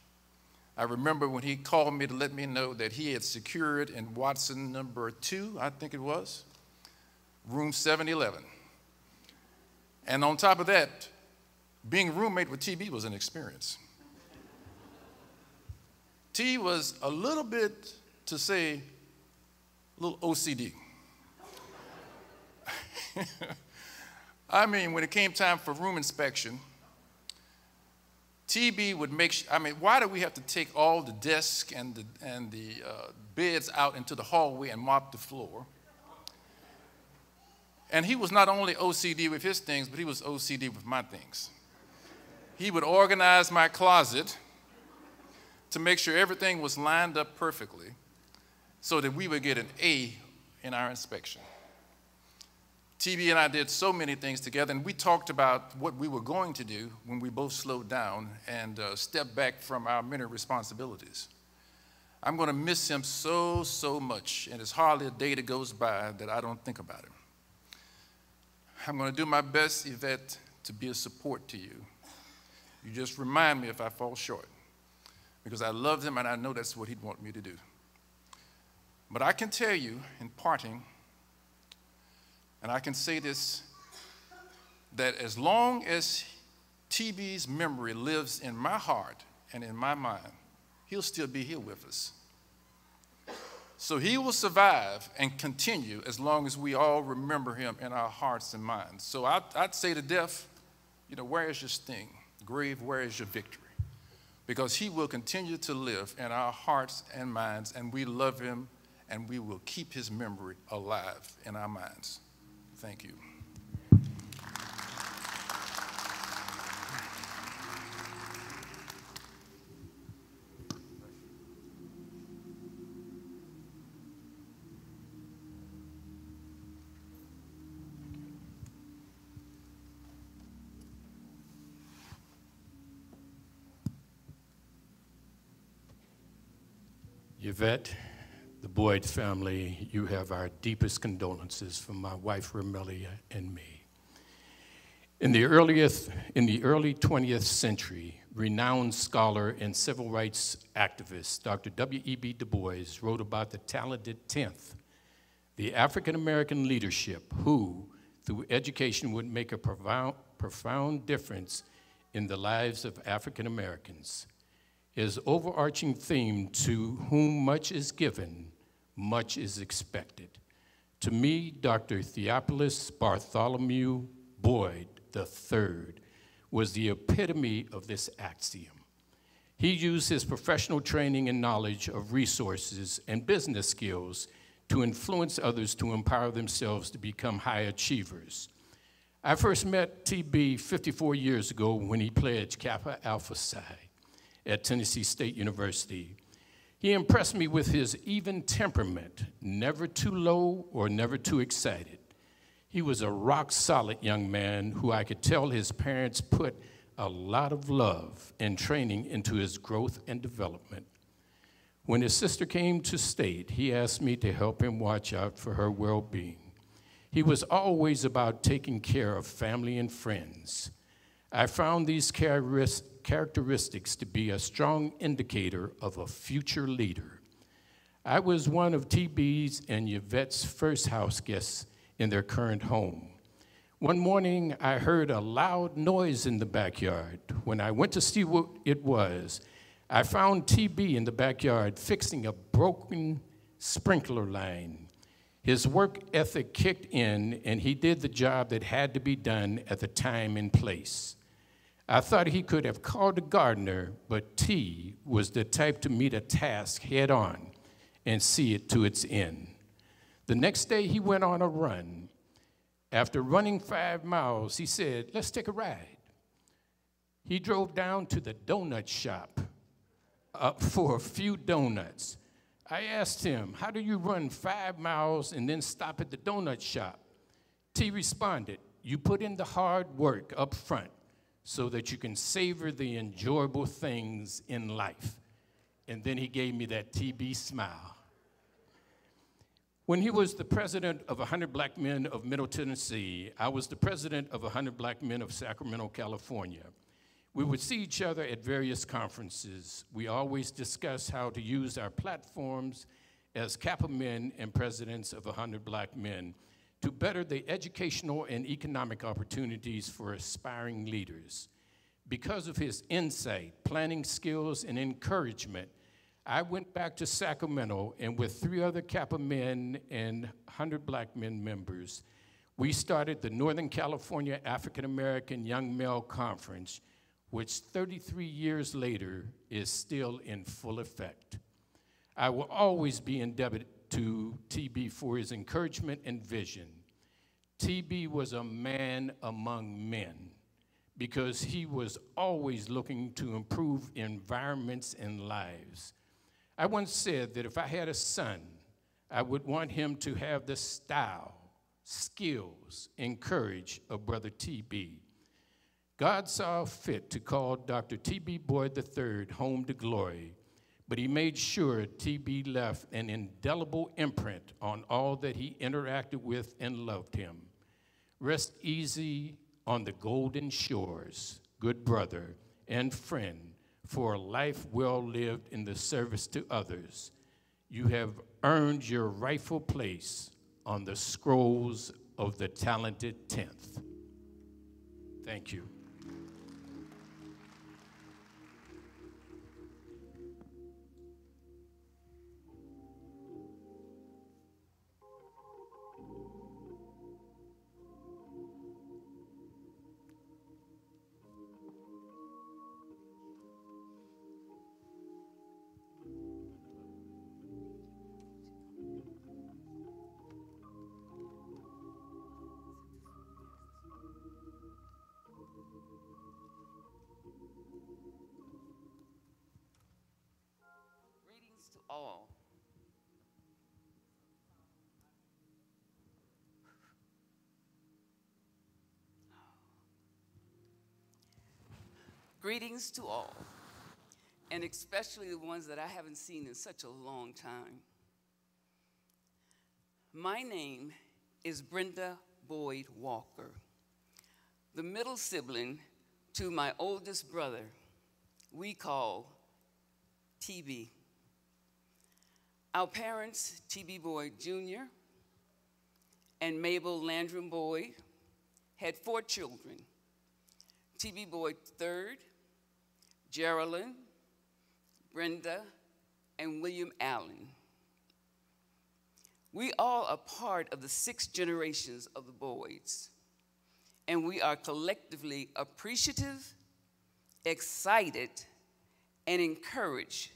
I remember when he called me to let me know that he had secured in Watson number two, I think it was, room 711. And on top of that, being roommate with TB was an experience. T was a little bit, to say, a little OCD. I mean, when it came time for room inspection, TB would make, I mean, why do we have to take all the desks and the, and the uh, beds out into the hallway and mop the floor? And he was not only OCD with his things, but he was OCD with my things. He would organize my closet to make sure everything was lined up perfectly so that we would get an A in our inspection. TB and I did so many things together, and we talked about what we were going to do when we both slowed down and uh, stepped back from our many responsibilities. I'm going to miss him so, so much, and it's hardly a day that goes by that I don't think about him. I'm going to do my best, Yvette, to be a support to you. You just remind me if I fall short, because I love him and I know that's what he'd want me to do. But I can tell you in parting, and I can say this that as long as TB's memory lives in my heart and in my mind, he'll still be here with us. So he will survive and continue as long as we all remember him in our hearts and minds. So I'd, I'd say to death, you know, where is your sting? Grave, where is your victory? Because he will continue to live in our hearts and minds, and we love him, and we will keep his memory alive in our minds. Thank you. Yvette, the Boyd family, you have our deepest condolences from my wife, Romelia, and me. In the, earliest, in the early 20th century, renowned scholar and civil rights activist Dr. W.E.B. Du Bois wrote about the talented 10th, the African American leadership who, through education, would make a profound, profound difference in the lives of African Americans. His overarching theme to whom much is given, much is expected. To me, Dr. Theophilus Bartholomew Boyd III was the epitome of this axiom. He used his professional training and knowledge of resources and business skills to influence others to empower themselves to become high achievers. I first met TB 54 years ago when he pledged Kappa Alpha Psi at Tennessee State University. He impressed me with his even temperament, never too low or never too excited. He was a rock solid young man who I could tell his parents put a lot of love and training into his growth and development. When his sister came to state, he asked me to help him watch out for her well being. He was always about taking care of family and friends. I found these characteristics to be a strong indicator of a future leader. I was one of TB's and Yvette's first house guests in their current home. One morning, I heard a loud noise in the backyard. When I went to see what it was, I found TB in the backyard fixing a broken sprinkler line. His work ethic kicked in, and he did the job that had to be done at the time and place. I thought he could have called a gardener, but T was the type to meet a task head on and see it to its end. The next day, he went on a run. After running five miles, he said, Let's take a ride. He drove down to the donut shop for a few donuts. I asked him, How do you run five miles and then stop at the donut shop? T responded, You put in the hard work up front so that you can savor the enjoyable things in life. And then he gave me that TB smile. When he was the president of 100 Black Men of Middle Tennessee, I was the president of 100 Black Men of Sacramento, California. We would see each other at various conferences. We always discussed how to use our platforms as Kappa men and presidents of 100 Black Men to better the educational and economic opportunities for aspiring leaders. Because of his insight, planning skills, and encouragement, I went back to Sacramento, and with three other Kappa men and 100 black men members, we started the Northern California African American Young Male Conference, which 33 years later is still in full effect. I will always be indebted to TB for his encouragement and vision. TB was a man among men because he was always looking to improve environments and lives. I once said that if I had a son, I would want him to have the style, skills, and courage of Brother T.B. God saw fit to call Dr. T.B. Boyd III home to glory, but he made sure T.B. left an indelible imprint on all that he interacted with and loved him. Rest easy on the golden shores, good brother and friend for a life well lived in the service to others. You have earned your rightful place on the scrolls of the talented 10th. Thank you. Greetings to all, and especially the ones that I haven't seen in such a long time. My name is Brenda Boyd Walker, the middle sibling to my oldest brother, we call TB. Our parents, T.B. Boyd Jr. and Mabel Landrum Boyd, had four children T.B. Boyd III, Geraldine, Brenda, and William Allen. We all are part of the six generations of the Boyds, and we are collectively appreciative, excited, and encouraged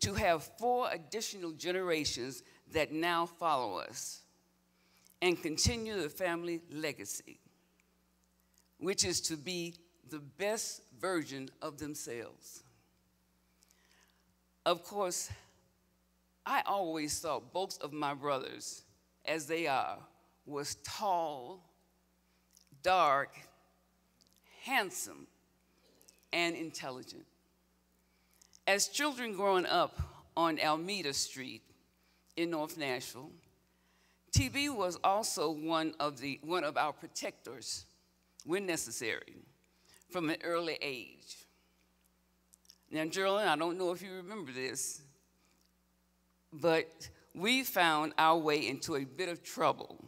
to have four additional generations that now follow us and continue the family legacy. which is to be the best version of themselves. Of course, I always thought both of my brothers, as they are, was tall, dark, handsome, and intelligent. As children growing up on Almeida Street in North Nashville, TB was also one of, the, one of our protectors when necessary from an early age. Now, Geraldine, I don't know if you remember this, but we found our way into a bit of trouble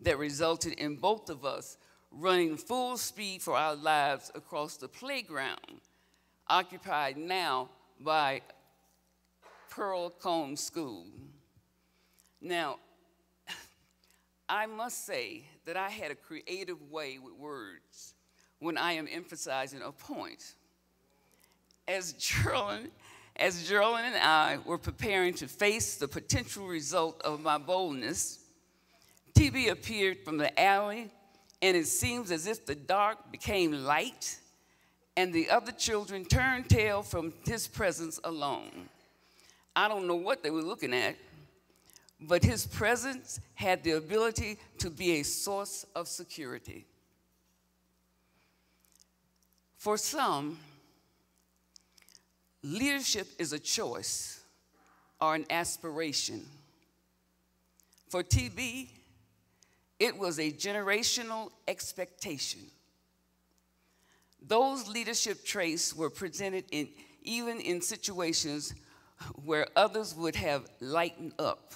that resulted in both of us running full speed for our lives across the playground, occupied now by Pearl-Cohn School. Now, I must say that I had a creative way with words when I am emphasizing a point. As Geraldine, as Geraldine and I were preparing to face the potential result of my boldness, TB appeared from the alley, and it seems as if the dark became light, and the other children turned tail from his presence alone. I don't know what they were looking at, but his presence had the ability to be a source of security. For some, leadership is a choice or an aspiration. For TB, it was a generational expectation. Those leadership traits were presented in, even in situations where others would have lightened up.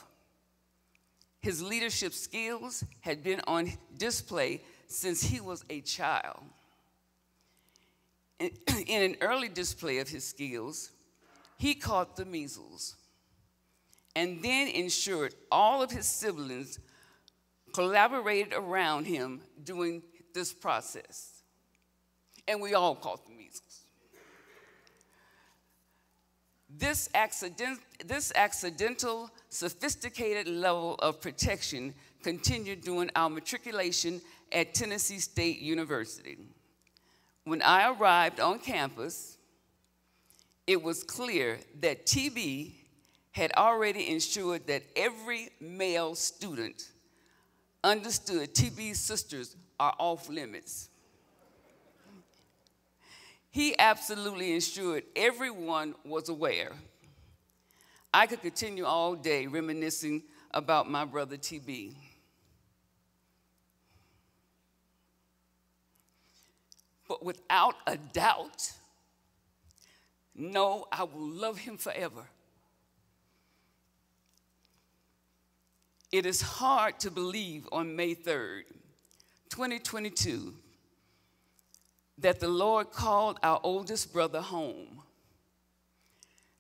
His leadership skills had been on display since he was a child. In, an early display of his skills, he caught the measles and then ensured all of his siblings collaborated around him during this process. And we all caught the measles. This, accident, this accidental, sophisticated level of protection continued during our matriculation at Tennessee State University. When I arrived on campus, it was clear that TB had already ensured that every male student understood TB's sisters are off limits. He absolutely ensured everyone was aware. I could continue all day reminiscing about my brother TB. But without a doubt, no, I will love him forever. It is hard to believe on May 3rd, 2022, that the Lord called our oldest brother home.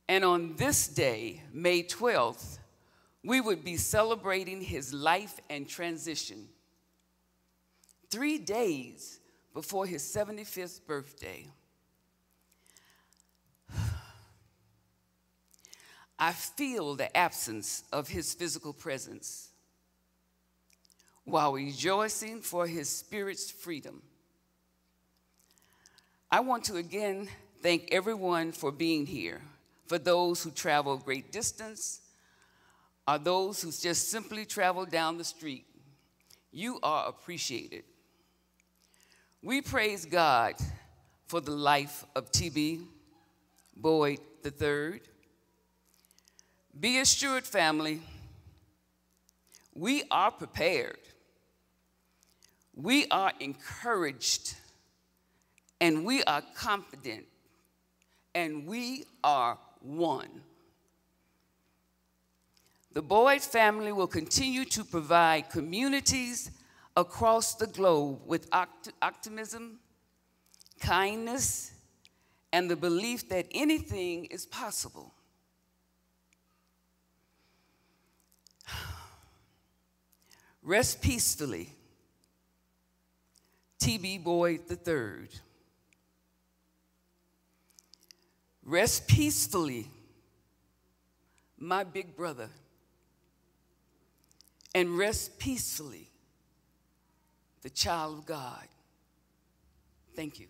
And on this day, May 12th, we would be celebrating his life and transition. Three days before his 75th birthday. I feel the absence of his physical presence while rejoicing for his spirit's freedom. I want to again thank everyone for being here, for those who travel great distance, or those who just simply travel down the street. You are appreciated. We praise God for the life of TB Boyd III. Be assured, family, we are prepared. We are encouraged and we are confident, and we are one. The Boyd family will continue to provide communities across the globe with opt optimism, kindness, and the belief that anything is possible. Rest peacefully, T.B. Boyd III. Rest peacefully, my big brother. And rest peacefully, the child of God. Thank you.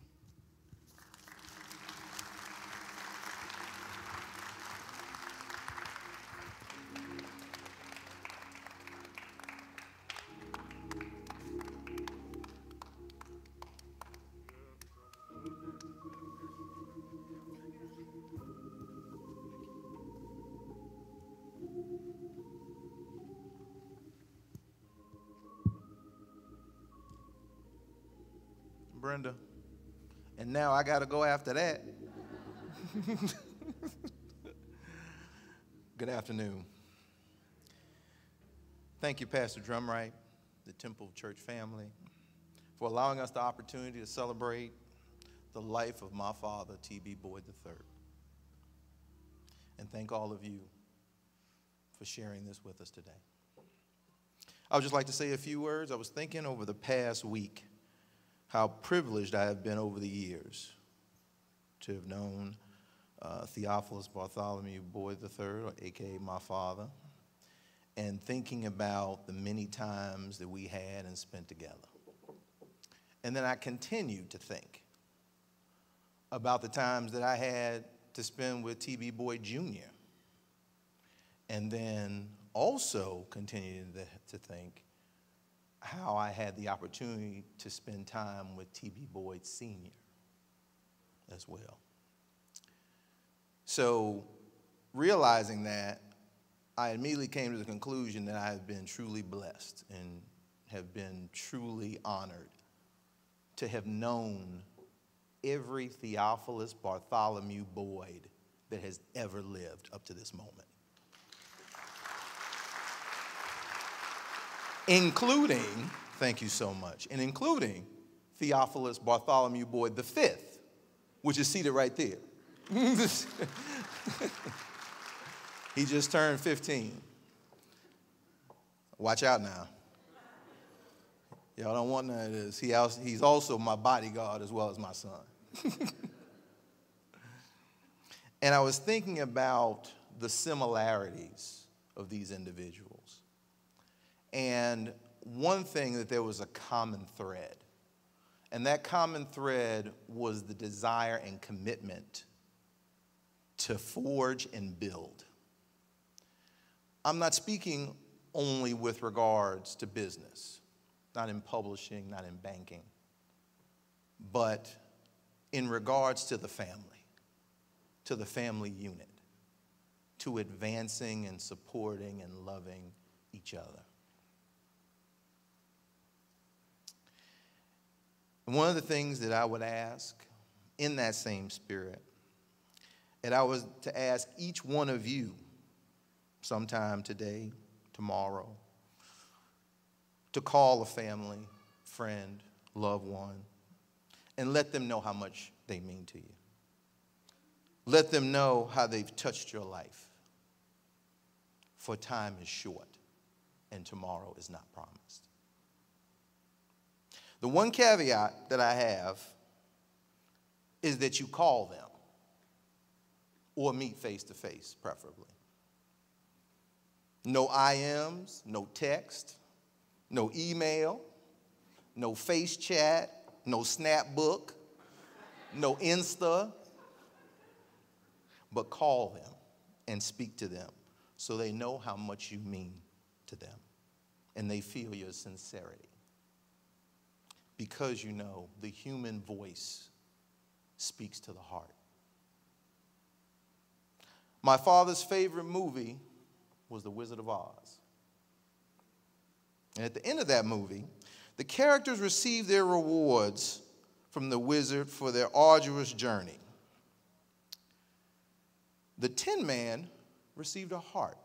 Brenda. And now I got to go after that. Good afternoon. Thank you, Pastor Drumright, the Temple Church family, for allowing us the opportunity to celebrate the life of my father, T.B. Boyd III. And thank all of you for sharing this with us today. I would just like to say a few words. I was thinking over the past week how privileged I have been over the years to have known uh, Theophilus Bartholomew Boyd III, AKA my father, and thinking about the many times that we had and spent together. And then I continued to think about the times that I had to spend with T.B. Boyd Jr. And then also continued to think how I had the opportunity to spend time with T.B. Boyd Sr. as well. So, realizing that, I immediately came to the conclusion that I have been truly blessed and have been truly honored to have known every Theophilus Bartholomew Boyd that has ever lived up to this moment. Including, thank you so much, and including Theophilus Bartholomew Boyd V, which is seated right there. he just turned 15. Watch out now. Y'all don't want none of this. He also, he's also my bodyguard as well as my son. and I was thinking about the similarities of these individuals. And one thing that there was a common thread. And that common thread was the desire and commitment to forge and build. I'm not speaking only with regards to business, not in publishing, not in banking, but in regards to the family, to the family unit, to advancing and supporting and loving each other. And one of the things that I would ask in that same spirit, and I was to ask each one of you sometime today, tomorrow, to call a family, friend, loved one, and let them know how much they mean to you. Let them know how they've touched your life. For time is short and tomorrow is not promised. The one caveat that I have is that you call them or meet face to face, preferably. No IMs, no text, no email, no face chat, no snapbook, no Insta, but call them and speak to them so they know how much you mean to them and they feel your sincerity because you know the human voice speaks to the heart. My father's favorite movie was The Wizard of Oz. And at the end of that movie, the characters receive their rewards from the wizard for their arduous journey. The Tin Man received a heart.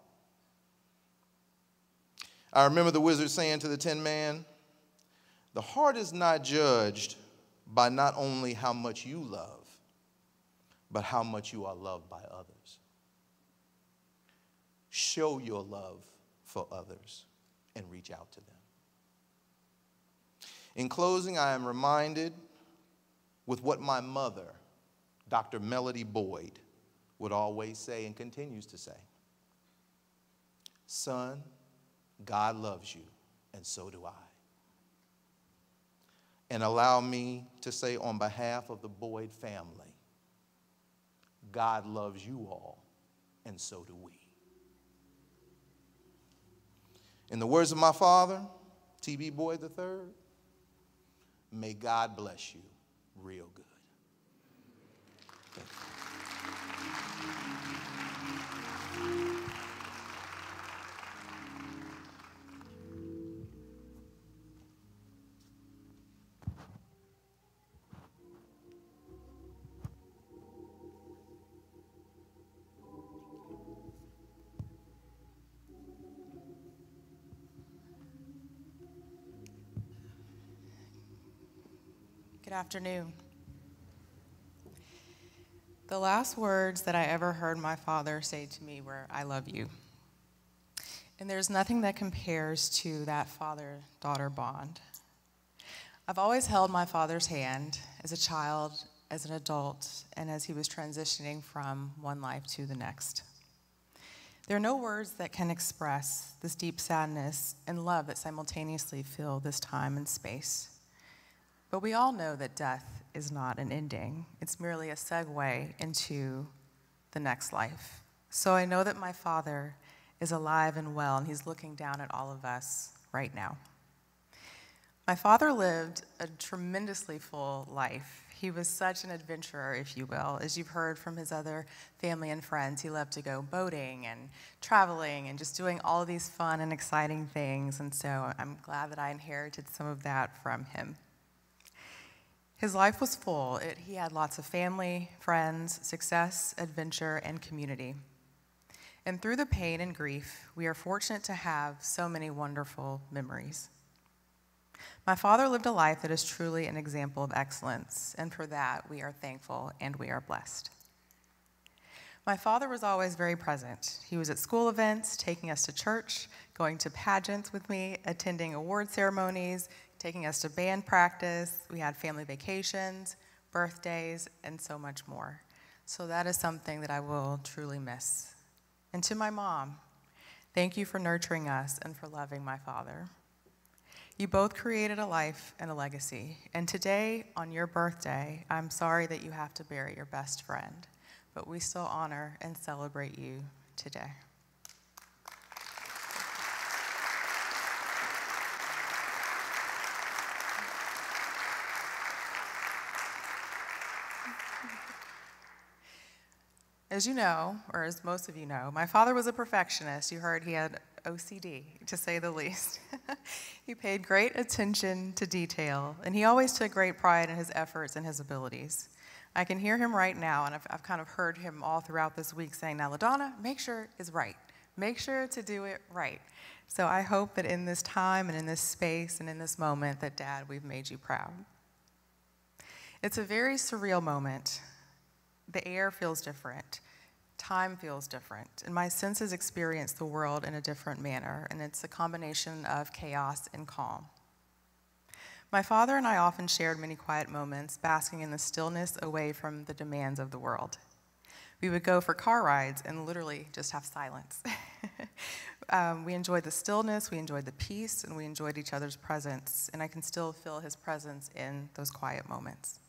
I remember the wizard saying to the Tin Man, the heart is not judged by not only how much you love, but how much you are loved by others. Show your love for others and reach out to them. In closing, I am reminded with what my mother, Dr. Melody Boyd, would always say and continues to say Son, God loves you, and so do I. and allow me to say on behalf of the Boyd family, God loves you all, and so do we. In the words of my father, T.B. Boyd III, may God bless you real good. Good afternoon. The last words that I ever heard my father say to me were, I love you. And there's nothing that compares to that father daughter bond. I've always held my father's hand as a child, as an adult, and as he was transitioning from one life to the next. There are no words that can express this deep sadness and love that simultaneously fill this time and space. But we all know that death is not an ending, it's merely a segue into the next life. So I know that my Father is alive and well, and He's looking down at all of us right now. My father lived a tremendously full life. He was such an adventurer, if you will. As you've heard from his other family and friends, he loved to go boating and traveling and just doing all these fun and exciting things. And so I'm glad that I inherited some of that from him. His life was full. It, he had lots of family, friends, success, adventure, and community. And through the pain and grief, we are fortunate to have so many wonderful memories. My father lived a life that is truly an example of excellence, and for that we are thankful and we are blessed. My father was always very present. He was at school events, taking us to church, going to pageants with me, attending award ceremonies, taking us to band practice. We had family vacations, birthdays, and so much more. So that is something that I will truly miss. And to my mom, thank you for nurturing us and for loving my father. You both created a life and a legacy. And today, on your birthday, I'm sorry that you have to bury your best friend, but we still honor and celebrate you today. As you know, or as most of you know, my father was a perfectionist. You heard he had OCD, to say the least. he paid great attention to detail, and he always took great pride in his efforts and his abilities. I can hear him right now, and I've, I've kind of heard him all throughout this week saying, Now, LaDonna, make sure it's right. Make sure to do it right. So I hope that in this time and in this space and in this moment that, Dad, we've made you proud. It's a very surreal moment the air feels different, time feels different, and my senses experience the world in a different manner, and it's a combination of chaos and calm. My father and I often shared many quiet moments, basking in the stillness away from the demands of the world. We would go for car rides and literally just have silence. um, we enjoyed the stillness, we enjoyed the peace, and we enjoyed each other's presence, and I can still feel his presence in those quiet moments.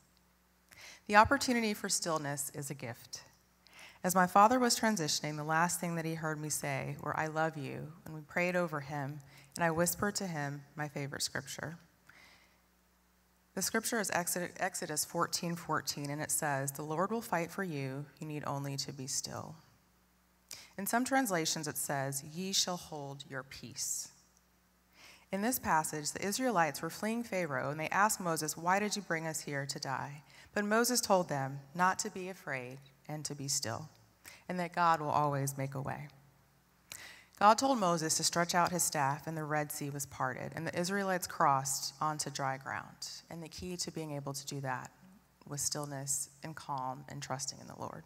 The opportunity for stillness is a gift. As my father was transitioning, the last thing that he heard me say were, I love you, and we prayed over him, and I whispered to him my favorite scripture. The scripture is Exodus 14 14, and it says, The Lord will fight for you, you need only to be still. In some translations, it says, Ye shall hold your peace. In this passage, the Israelites were fleeing Pharaoh, and they asked Moses, Why did you bring us here to die? But Moses told them not to be afraid and to be still, and that God will always make a way. God told Moses to stretch out his staff, and the Red Sea was parted, and the Israelites crossed onto dry ground. And the key to being able to do that was stillness and calm and trusting in the Lord.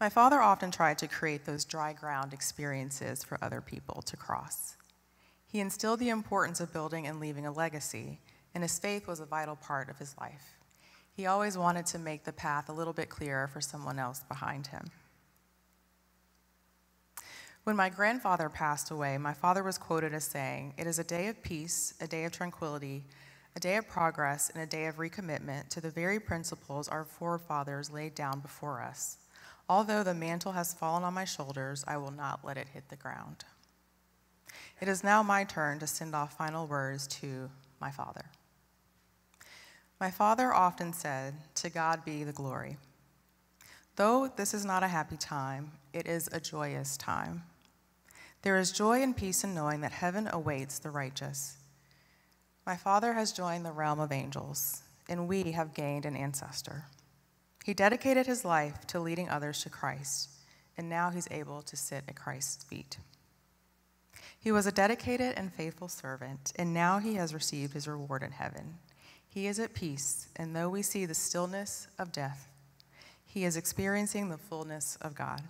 My father often tried to create those dry ground experiences for other people to cross. He instilled the importance of building and leaving a legacy, and his faith was a vital part of his life. He always wanted to make the path a little bit clearer for someone else behind him. When my grandfather passed away, my father was quoted as saying, It is a day of peace, a day of tranquility, a day of progress and a day of recommitment to the very principles our forefathers laid down before us. Although the mantle has fallen on my shoulders, I will not let it hit the ground. It is now my turn to send off final words to my father. My father often said, To God be the glory. Though this is not a happy time, it is a joyous time. There is joy and peace in knowing that heaven awaits the righteous. My father has joined the realm of angels, and we have gained an ancestor. He dedicated his life to leading others to Christ, and now he's able to sit at Christ's feet. He was a dedicated and faithful servant, and now he has received his reward in heaven. He is at peace, and though we see the stillness of death, he is experiencing the fullness of God.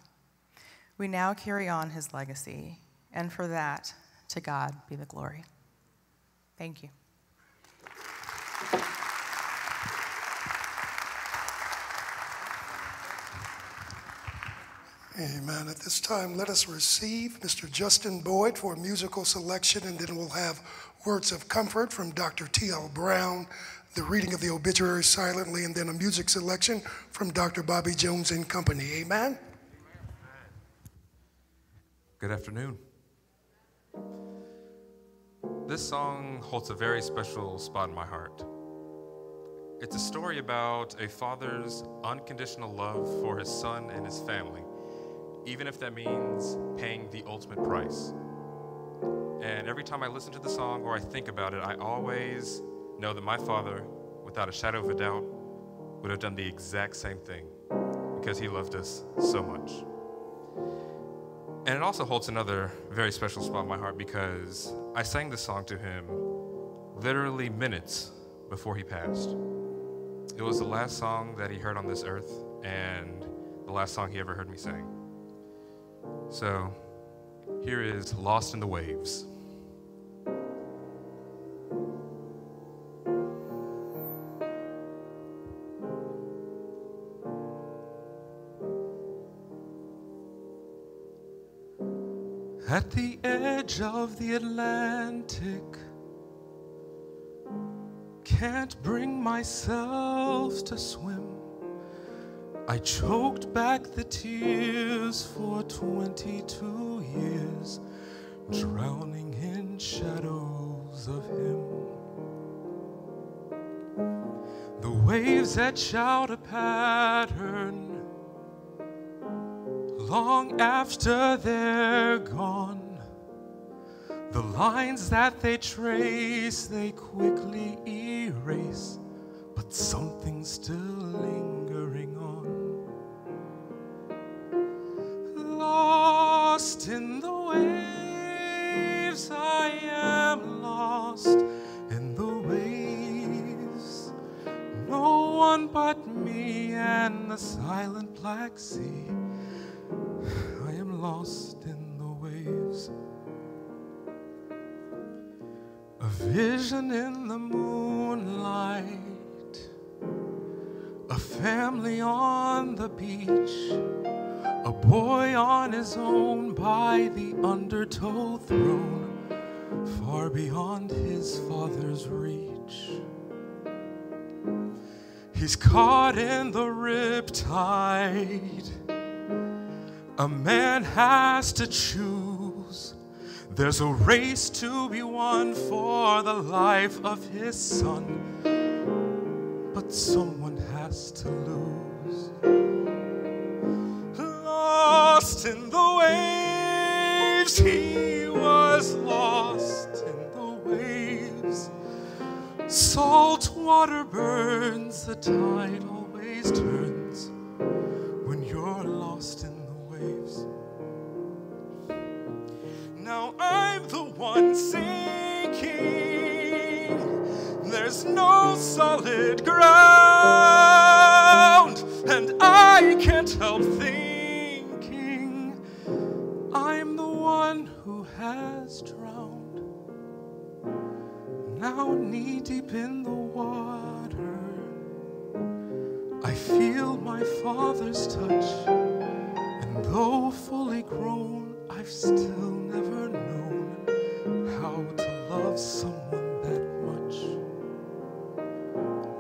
We now carry on his legacy, and for that, to God be the glory. Thank you. Amen. At this time, let us receive Mr. Justin Boyd for a musical selection, and then we'll have words of comfort from Dr. T.L. Brown, the reading of the obituary silently, and then a music selection from Dr. Bobby Jones and Company. Amen. Good afternoon. This song holds a very special spot in my heart. It's a story about a father's unconditional love for his son and his family, even if that means paying the ultimate price. And every time I listen to the song or I think about it, I always know that my father, without a shadow of a doubt, would have done the exact same thing because he loved us so much. And it also holds another very special spot in my heart because I sang this song to him literally minutes before he passed. It was the last song that he heard on this earth and the last song he ever heard me sing. So here is Lost in the Waves. At the edge of the Atlantic, can't bring myself to swim. I choked back the tears for 22 years, drowning in shadows of him. The waves etch out a pattern long after they're gone. The lines that they trace, they quickly erase, but something still lingering Lost in the waves, I am lost in the waves. No one but me and the silent black sea. I am lost in the waves. A vision in the moonlight, a family on the beach, a boy on his own by the undertow throne, far beyond his father's reach. He's caught in the riptide. A man has to choose. There's a race to be won for the life of his son, but someone has to lose. Lost in the waves, he was lost in the waves. Salt water burns, the tide always turns when you're lost in the waves. Now I'm the one sinking. There's no solid ground, and I can't help thinking one who has drowned, now knee deep in the water. I feel my father's touch, and though fully grown, I've still never known how to love someone that much.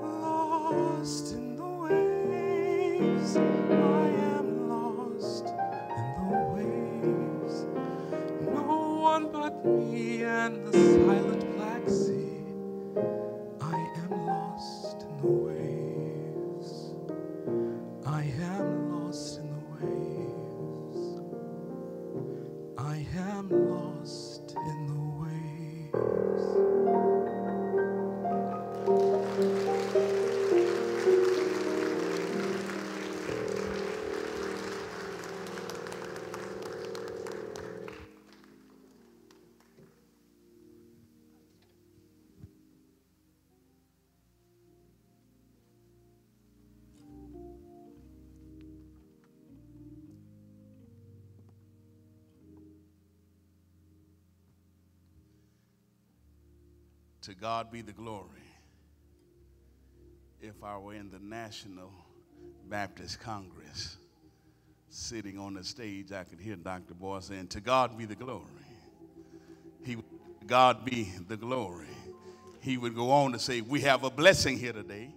Lost in the waves. Me and the silent black sea. I am lost in the waves. I am lost in the waves. I am lost in the To God be the glory. If I were in the National Baptist Congress, sitting on the stage, I could hear Dr. Boyd saying, To God be the glory. He, God be the glory. He would go on to say, We have a blessing here today.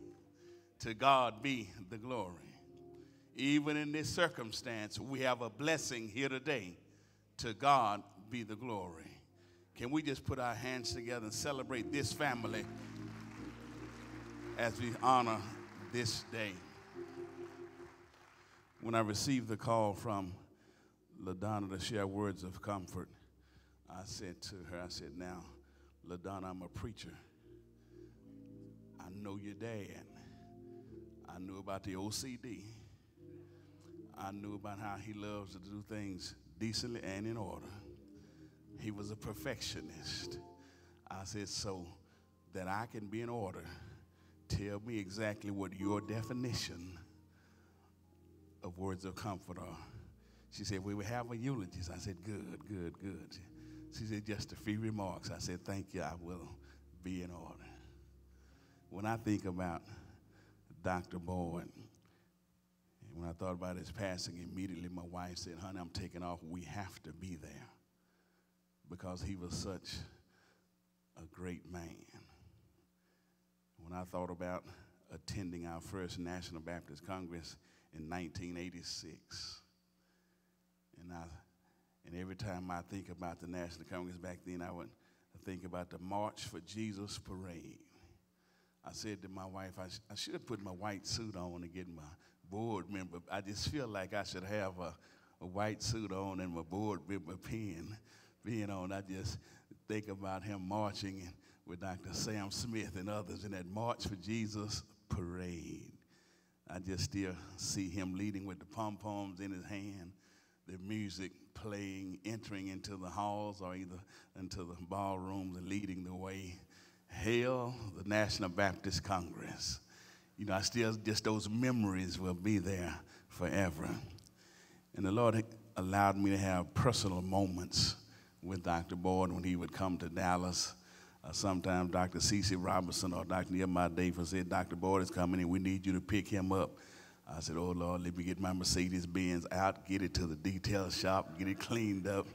To God be the glory. Even in this circumstance, we have a blessing here today. To God be the glory. Can we just put our hands together and celebrate this family as we honor this day? When I received the call from LaDonna to share words of comfort, I said to her, I said, Now, LaDonna, I'm a preacher. I know your dad. I knew about the OCD. I knew about how he loves to do things decently and in order. He was a perfectionist. I said, so that I can be in order, tell me exactly what your definition of words of comfort are. She said, we will have a eulogies. I said, good, good, good. She said, just a few remarks. I said, thank you, I will be in order. When I think about Dr. Boyd, when I thought about his passing, immediately my wife said, honey, I'm taking off. We have to be there because he was such a great man. When I thought about attending our first National Baptist Congress in 1986, and I, and every time I think about the National Congress back then, I would think about the March for Jesus parade. I said to my wife, I, sh- I should have put my white suit on and get my board member. I just feel like I should have a, a white suit on and my board member pen being on, I just think about him marching with Dr. Sam Smith and others in that March for Jesus parade. I just still see him leading with the pom poms in his hand, the music playing, entering into the halls or either into the ballrooms and leading the way. Hail the National Baptist Congress. You know, I still, just those memories will be there forever. And the Lord allowed me to have personal moments with Dr. Boyd when he would come to Dallas. Uh, sometimes Dr. C.C. Robinson or Dr. Nehemiah Davis said, Dr. Boyd is coming and we need you to pick him up. I said, oh, Lord, let me get my Mercedes Benz out, get it to the detail shop, get it cleaned up.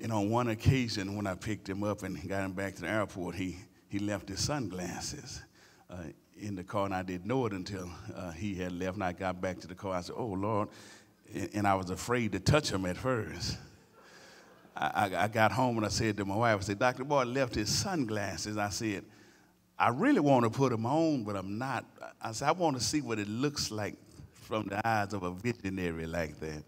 And on one occasion, when I picked him up and got him back to the airport, he, he left his sunglasses uh, in the car, and I didn't know it until uh, he had left. And I got back to the car. I said, Oh, Lord. And, and I was afraid to touch him at first. I, I, got home and I said to my wife, I said, Dr. Boyd left his sunglasses. I said, I really want to put them on, but I'm not. I said, I want to see what it looks like from the eyes of a visionary like that.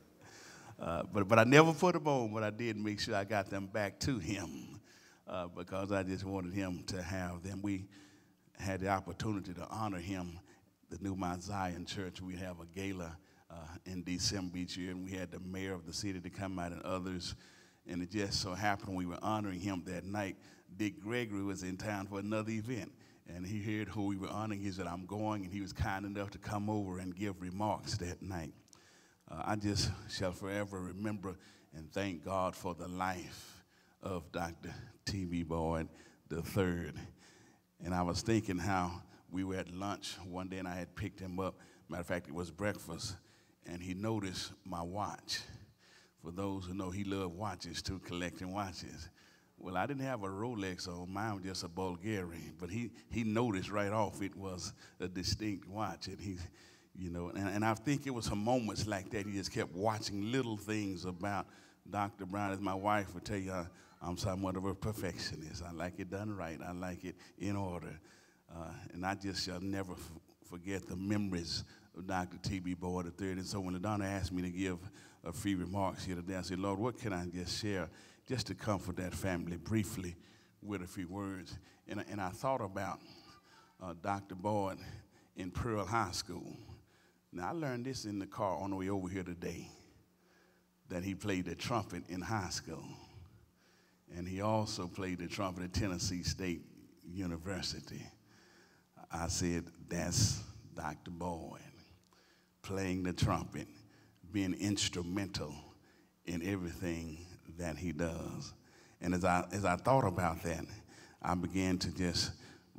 Uh, but, but I never put them on, but I did make sure I got them back to him uh, because I just wanted him to have them. We had the opportunity to honor him, the New Mount Zion Church. We have a gala uh, in December each year, and we had the mayor of the city to come out and others. And it just so happened we were honoring him that night. Dick Gregory was in town for another event. And he heard who we were honoring. He said, I'm going. And he was kind enough to come over and give remarks that night. Uh, I just shall forever remember and thank God for the life of Dr. T.B. Boyd III. And I was thinking how we were at lunch one day and I had picked him up. Matter of fact, it was breakfast. And he noticed my watch. For those who know, he loved watches too, collecting watches. Well, I didn't have a Rolex on, mine was just a Bulgarian, but he, he noticed right off it was a distinct watch. And he, you know, and, and I think it was some moments like that. He just kept watching little things about Dr. Brown, as my wife would tell you, I, I'm somewhat of a perfectionist. I like it done right. I like it in order. Uh, and I just shall never f- forget the memories of Dr. T.B. Boyd III. And so when Donna asked me to give a few remarks here today, I said, Lord, what can I just share just to comfort that family briefly with a few words? And, and I thought about uh, Dr. Boyd in Pearl High School. Now, I learned this in the car on the way over here today that he played the trumpet in high school. And he also played the trumpet at Tennessee State University. I said, That's Dr. Boyd playing the trumpet, being instrumental in everything that he does. And as I, as I thought about that, I began to just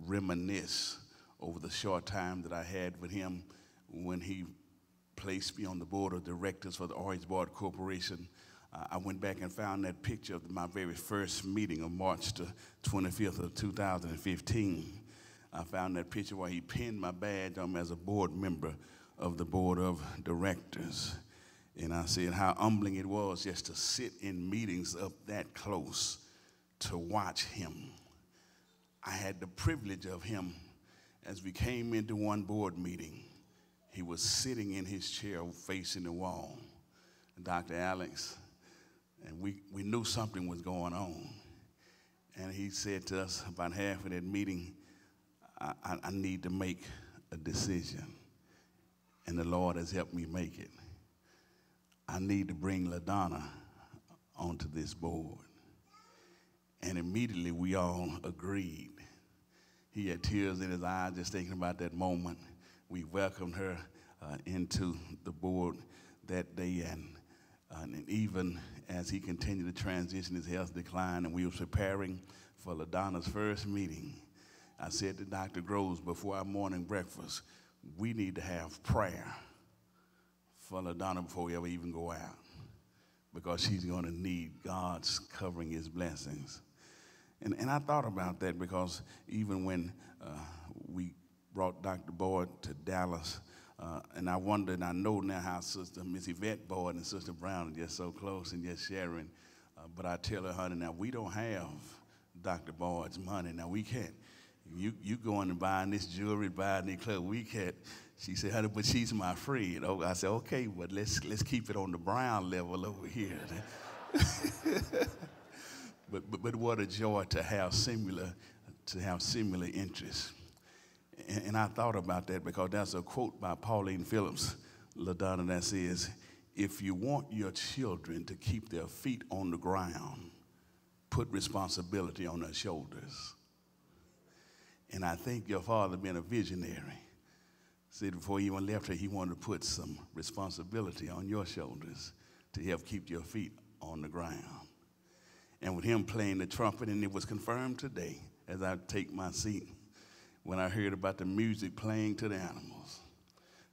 reminisce over the short time that I had with him when he placed me on the board of directors for the R.H. Boyd Corporation. Uh, I went back and found that picture of my very first meeting of March the 25th of 2015. I found that picture where he pinned my badge on me as a board member of the board of directors. And I said how humbling it was just to sit in meetings up that close to watch him. I had the privilege of him as we came into one board meeting. He was sitting in his chair facing the wall. Dr. Alex, and we, we knew something was going on. And he said to us about half of that meeting, I, I, I need to make a decision. And the Lord has helped me make it. I need to bring LaDonna onto this board. And immediately we all agreed. He had tears in his eyes just thinking about that moment. We welcomed her uh, into the board that day, and, uh, and even as he continued to transition, his health declined, and we were preparing for LaDonna's first meeting. I said to Dr. Groves before our morning breakfast, we need to have prayer for LaDonna before we ever even go out because she's going to need God's covering his blessings. And, and I thought about that because even when uh, we brought Dr. Boyd to Dallas, uh, and I wonder, and I know now how Sister Miss Yvette Boyd and Sister Brown are just so close and just sharing. Uh, but I tell her, honey, now we don't have Dr. Boyd's money. Now we can't. You you going and buying this jewelry, buying these clothes. We can't. She said, honey, but she's my friend. I said, okay, but let's let's keep it on the Brown level over here. but, but but what a joy to have similar to have similar interests. And, and I thought about that because that's a quote by Pauline Phillips, LaDonna, that says, if you want your children to keep their feet on the ground, put responsibility on their shoulders. And I think your father, being a visionary, said before he even left here, he wanted to put some responsibility on your shoulders to help keep your feet on the ground. And with him playing the trumpet, and it was confirmed today as I take my seat when I heard about the music playing to the animals,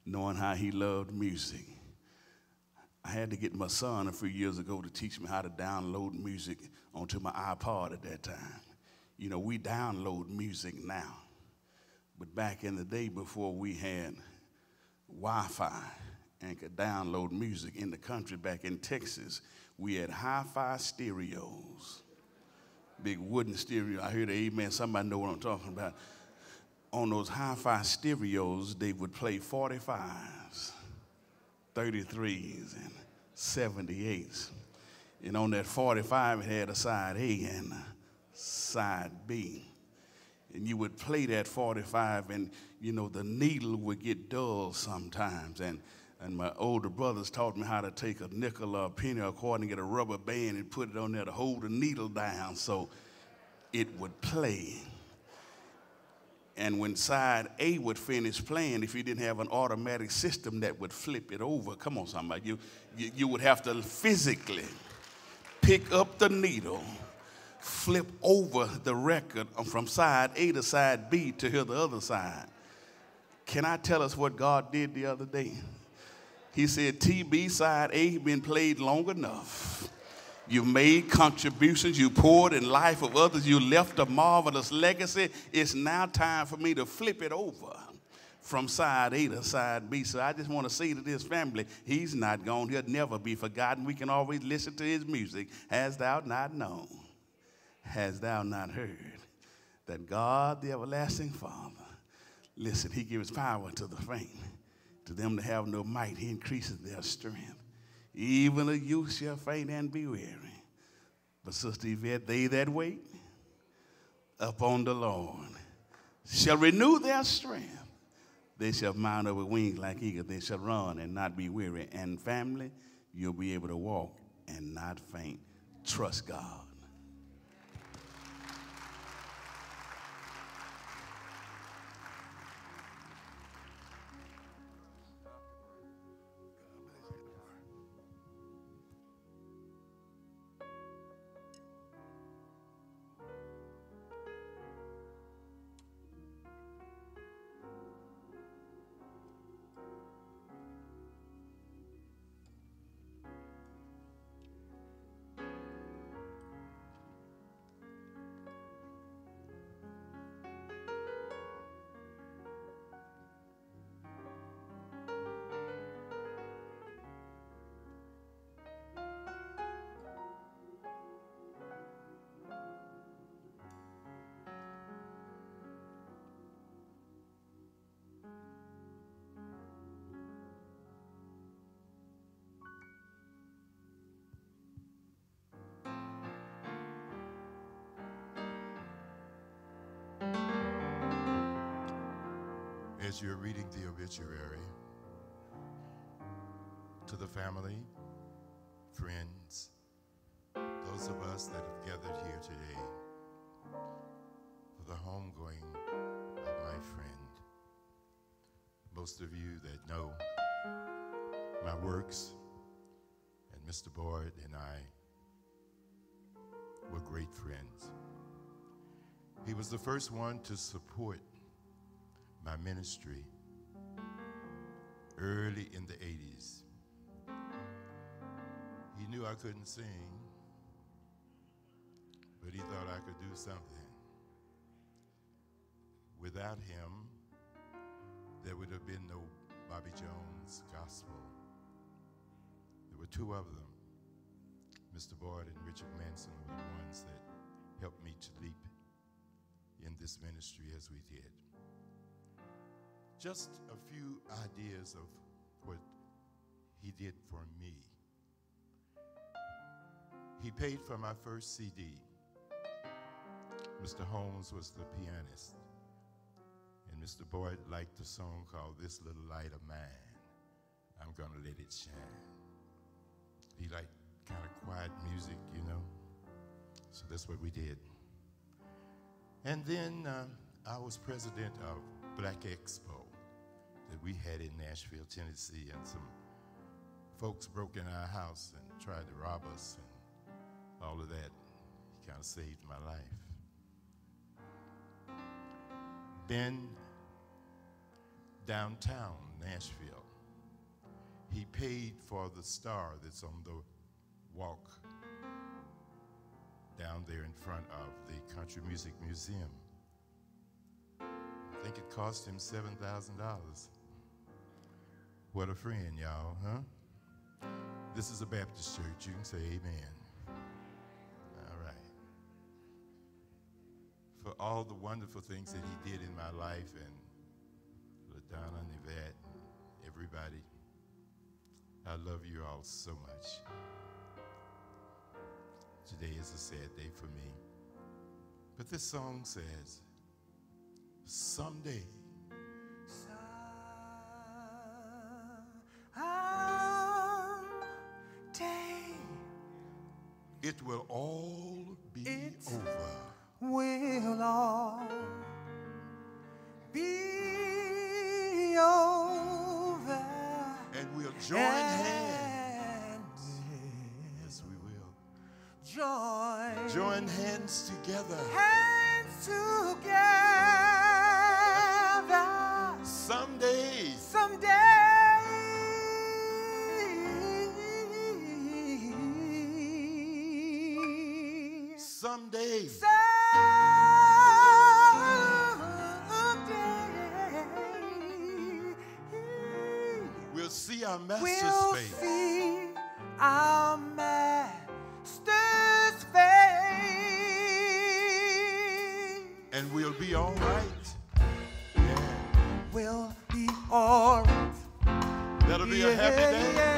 knowing how he loved music. I had to get my son a few years ago to teach me how to download music onto my iPod at that time. You know, we download music now, but back in the day before we had Wi Fi and could download music in the country back in Texas, we had hi fi stereos. Big wooden stereo. I hear heard amen. Somebody know what I'm talking about. On those hi fi stereos, they would play 45s, 33s, and 78s. And on that 45, it had a side A and a side B. And you would play that 45, and you know, the needle would get dull sometimes. And, and my older brothers taught me how to take a nickel or a penny or a quarter and get a rubber band and put it on there to hold the needle down so it would play. And when side A would finish playing, if you didn't have an automatic system that would flip it over, come on, somebody, you, you, you would have to physically pick up the needle, flip over the record from side A to side B to hear the other side. Can I tell us what God did the other day? He said, TB side A been played long enough. You made contributions. You poured in life of others. You left a marvelous legacy. It's now time for me to flip it over from side A to side B. So I just want to say to this family, he's not gone. He'll never be forgotten. We can always listen to his music. Has thou not known? Has thou not heard? That God, the everlasting Father, listen, he gives power to the faint. To them that have no might, he increases their strength. Even a youth shall faint and be weary. But, Sister Yvette, they that wait upon the Lord shall renew their strength. They shall mount up with wings like eagles. They shall run and not be weary. And family, you'll be able to walk and not faint. Trust God. As you're reading the obituary, to the family, friends, those of us that have gathered here today for the homegoing of my friend. Most of you that know my works, and Mr. Boyd and I were great friends. He was the first one to support my ministry early in the 80s. He knew I couldn't sing, but he thought I could do something. Without him, there would have been no Bobby Jones gospel. There were two of them. Mr. Boyd and Richard Manson were the ones that helped me to leap in this ministry as we did just a few ideas of what he did for me. He paid for my first CD. Mr. Holmes was the pianist. And Mr. Boyd liked a song called This Little Light of Mine. I'm to let it shine. He liked kind of quiet music, you know. So that's what we did. And then uh, I was president of Black Expo that we had in Nashville, Tennessee, and some folks broke in our house and tried to rob us and all of that. He kind of saved my life. Then downtown Nashville, he paid for the star that's on the walk down there in front of the Country Music Museum. I think it cost him $7,000. What a friend, y'all, huh? This is a Baptist church. You can say amen. All right. For all the wonderful things that he did in my life, and LaDonna and Yvette, everybody, I love you all so much. Today is a sad day for me. But this song says, someday it will all be It over. will all be over. And we'll join hands. Yes, we will. Join Join hands together. hands together. Someday we'll see our master's we'll face. See our master's face. And we'll be all right. Yeah. We'll be all right. That'll be yeah, a happy day. Yeah.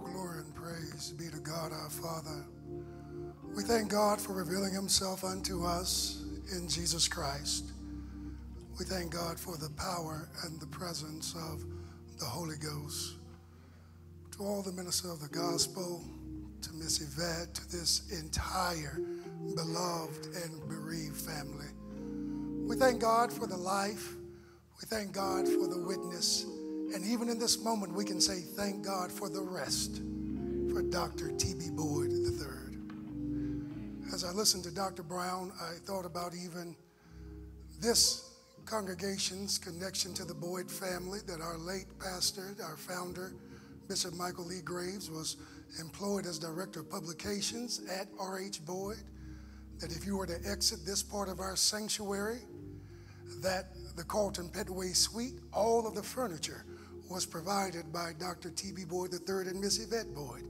glory and praise be to God our Father. We thank God for revealing himself unto us in Jesus Christ. We thank God for the power and the presence of the Holy Ghost. To all the ministers of the gospel, to Miss Yvette, to this entire beloved and bereaved family. We thank God for the life. We thank God for the witness even in this moment, we can say, Thank God for the rest for Dr. T.B. Boyd III. As I listened to Dr. Brown, I thought about even this congregation's connection to the Boyd family, that our late pastor, our founder, Bishop Michael Lee Graves, was employed as director of publications at R.H. Boyd. That if you were to exit this part of our sanctuary, that the Carlton Petway Suite, all of the furniture was provided by Dr. T.B. Boyd III and Miss Yvette Boyd.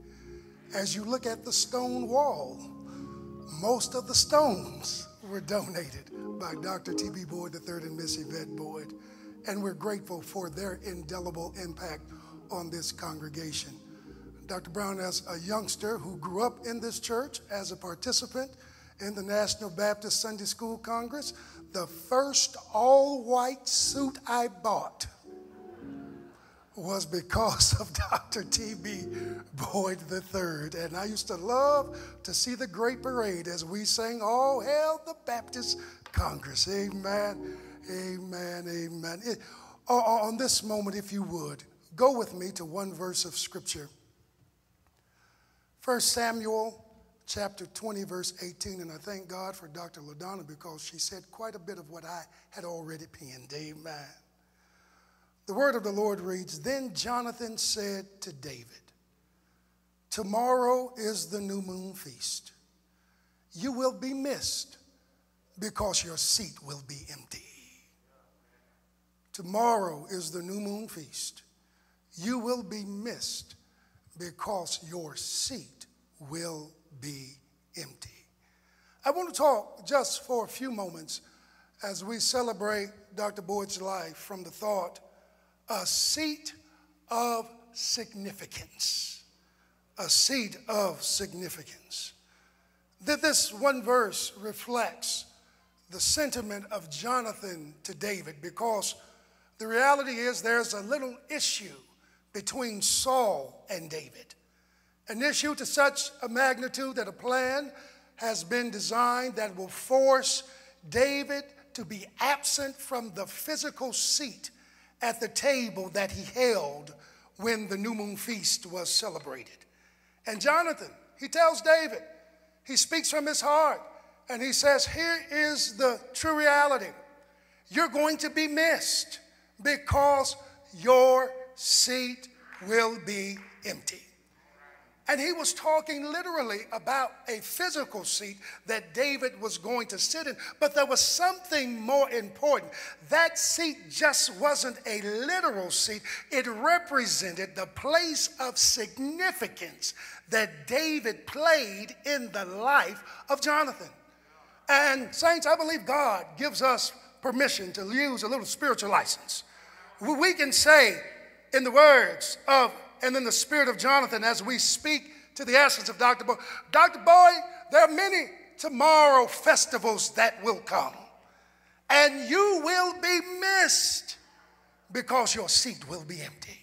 As you look at the stone wall, most of the stones were donated by Dr. T.B. Boyd III and Miss Yvette Boyd, and we're grateful for their indelible impact on this congregation. Dr. Brown, as a youngster who grew up in this church as a participant in the National Baptist Sunday School Congress, the first all white suit I bought was because of Dr. T.B. Boyd III. And I used to love to see the great parade as we sang, All Hail the Baptist Congress. Amen, amen, amen. It, uh, uh, on this moment, if you would, go with me to one verse of Scripture. 1 Samuel chapter 20, verse 18. And I thank God for Dr. LaDonna because she said quite a bit of what I had already penned. Amen. The word of the Lord reads Then Jonathan said to David, Tomorrow is the new moon feast. You will be missed because your seat will be empty. Tomorrow is the new moon feast. You will be missed because your seat will be empty. I want to talk just for a few moments as we celebrate Dr. Boyd's life from the thought a seat of significance. A seat of significance. That this one verse reflects the sentiment of Jonathan to David because the reality is there's a little issue between Saul and David. An issue to such a magnitude that a plan has been designed that will force David to be absent from the physical seat at the table that he held when the new moon feast was celebrated. And Jonathan, he tells David, he speaks from his heart, and he says, Here is the true reality. You're going to be missed because your seat will be empty. And he was talking literally about a physical seat that David was going to sit in. But there was something more important. That seat just wasn't a literal seat, it represented the place of significance that David played in the life of Jonathan. And, saints, I believe God gives us permission to use a little spiritual license. We can say, in the words of and then the spirit of Jonathan as we speak to the essence of Dr. Boyd. Dr. Boyd, there are many tomorrow festivals that will come, and you will be missed because your seat will be empty.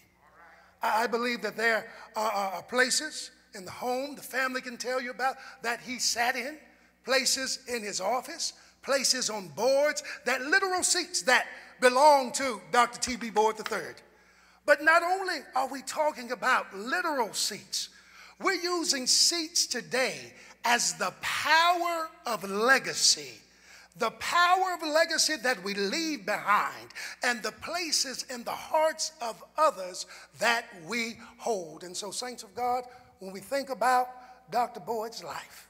I believe that there are places in the home the family can tell you about that he sat in, places in his office, places on boards, that literal seats that belong to Dr. T.B. Boyd III. But not only are we talking about literal seats, we're using seats today as the power of legacy. The power of legacy that we leave behind and the places in the hearts of others that we hold. And so, saints of God, when we think about Dr. Boyd's life,